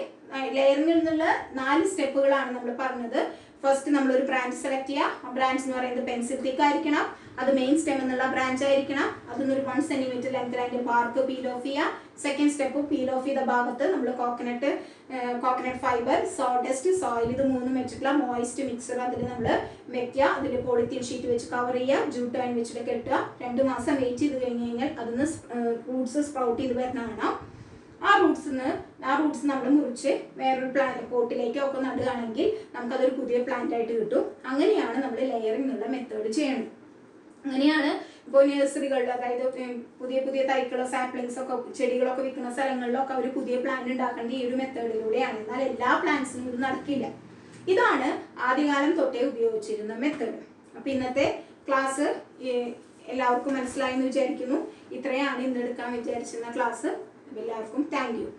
നിന്നുള്ള നാല് സ്റ്റെപ്പുകളാണ് നമ്മൾ പറഞ്ഞത്. ഫസ്റ്റ് നമ്മൾ ഒരു ബ്രാഞ്ച് സെലക്ട് ചെയ്യുക ആ ബ്രാഞ്ച് എന്ന് പറയുന്നത് പെൻസിൽ തിക്ക് ആയിരിക്കണം. അത് മെയിൻ സ്റ്റെം എന്നുള്ള ബ്രാഞ്ച് ആയിരിക്കണം. അതിൽ ഒരു വൺ സെന്റിമീറ്റർ ലെങ്ത്തിൽ അതിന്റെ ബാർക്ക് പീൽ ഓഫ് ചെയ്യുക സെക്കൻഡ് സ്റ്റെപ്പ് പീൽ ഓഫ് ചെയ്ത ഭാഗത്ത് നമ്മൾ coconut coconut fibre sawdust soil ഇത് മൂന്നും വെച്ചിട്ടുള്ള മോയിസ്റ്റ് മിക്സർ അതിൽ നമ്മൾ വെക്കുക. അതിൽ പോളിത്തീൻ ഷീറ്റ് വെച്ച് കവർ ചെയ്യുക ജൂട്ട് അയൺ വെച്ചിട്ട് കെട്ടുക രണ്ട് മാസം വെയിറ്റ് ചെയ്ത് കഴിഞ്ഞ് കഴിഞ്ഞാൽ അതൊന്ന് റൂട്ട്സ് സ്പ്രൗട്ട് ചെയ്ത് വരുന്നതാണ്. ആ റൂട്ട്സ് ആ റൂട്ട്സ് നമ്മൾ മുറിച്ച് വേറൊരു പ്ലാന്റ് പോട്ടിലേക്കോ ഒക്കെ നടുകയാണെങ്കിൽ നമുക്കതൊരു പുതിയ പ്ലാന്റ് ആയിട്ട് കിട്ടും. അങ്ങനെയാണ് നമ്മൾ ലെയറിംഗ് എന്നുള്ള മെത്തേഡ് ചെയ്യുന്നത്. അങ്ങനെയാണ് ഇപ്പോൾ നഴ്സറികളിൽ അതായത് പുതിയ പുതിയ തൈകളോ സാപ്ലിങ്സ് ഒക്കെ ചെടികളൊക്കെ വിൽക്കുന്ന സ്ഥലങ്ങളിലൊക്കെ അവർ പുതിയ പ്ലാന്റ് ഉണ്ടാക്കേണ്ട ഈ ഒരു മെത്തേഡിലൂടെയാണ് എന്നാൽ എല്ലാ പ്ലാന്റ്സിനും ഇത് നടക്കില്ല. ഇതാണ് ആദ്യകാലം തൊട്ടേ ഉപയോഗിച്ചിരുന്ന മെത്തേഡ് അപ്പം ഇന്നത്തെ ക്ലാസ് എല്ലാവർക്കും മനസ്സിലായെന്ന് വിചാരിക്കുന്നു. ഇത്രയാണ് ഇന്ന് എടുക്കാൻ വിചാരിച്ചിരുന്ന ക്ലാസ് എല്ലാവർക്കും താങ്ക് യു.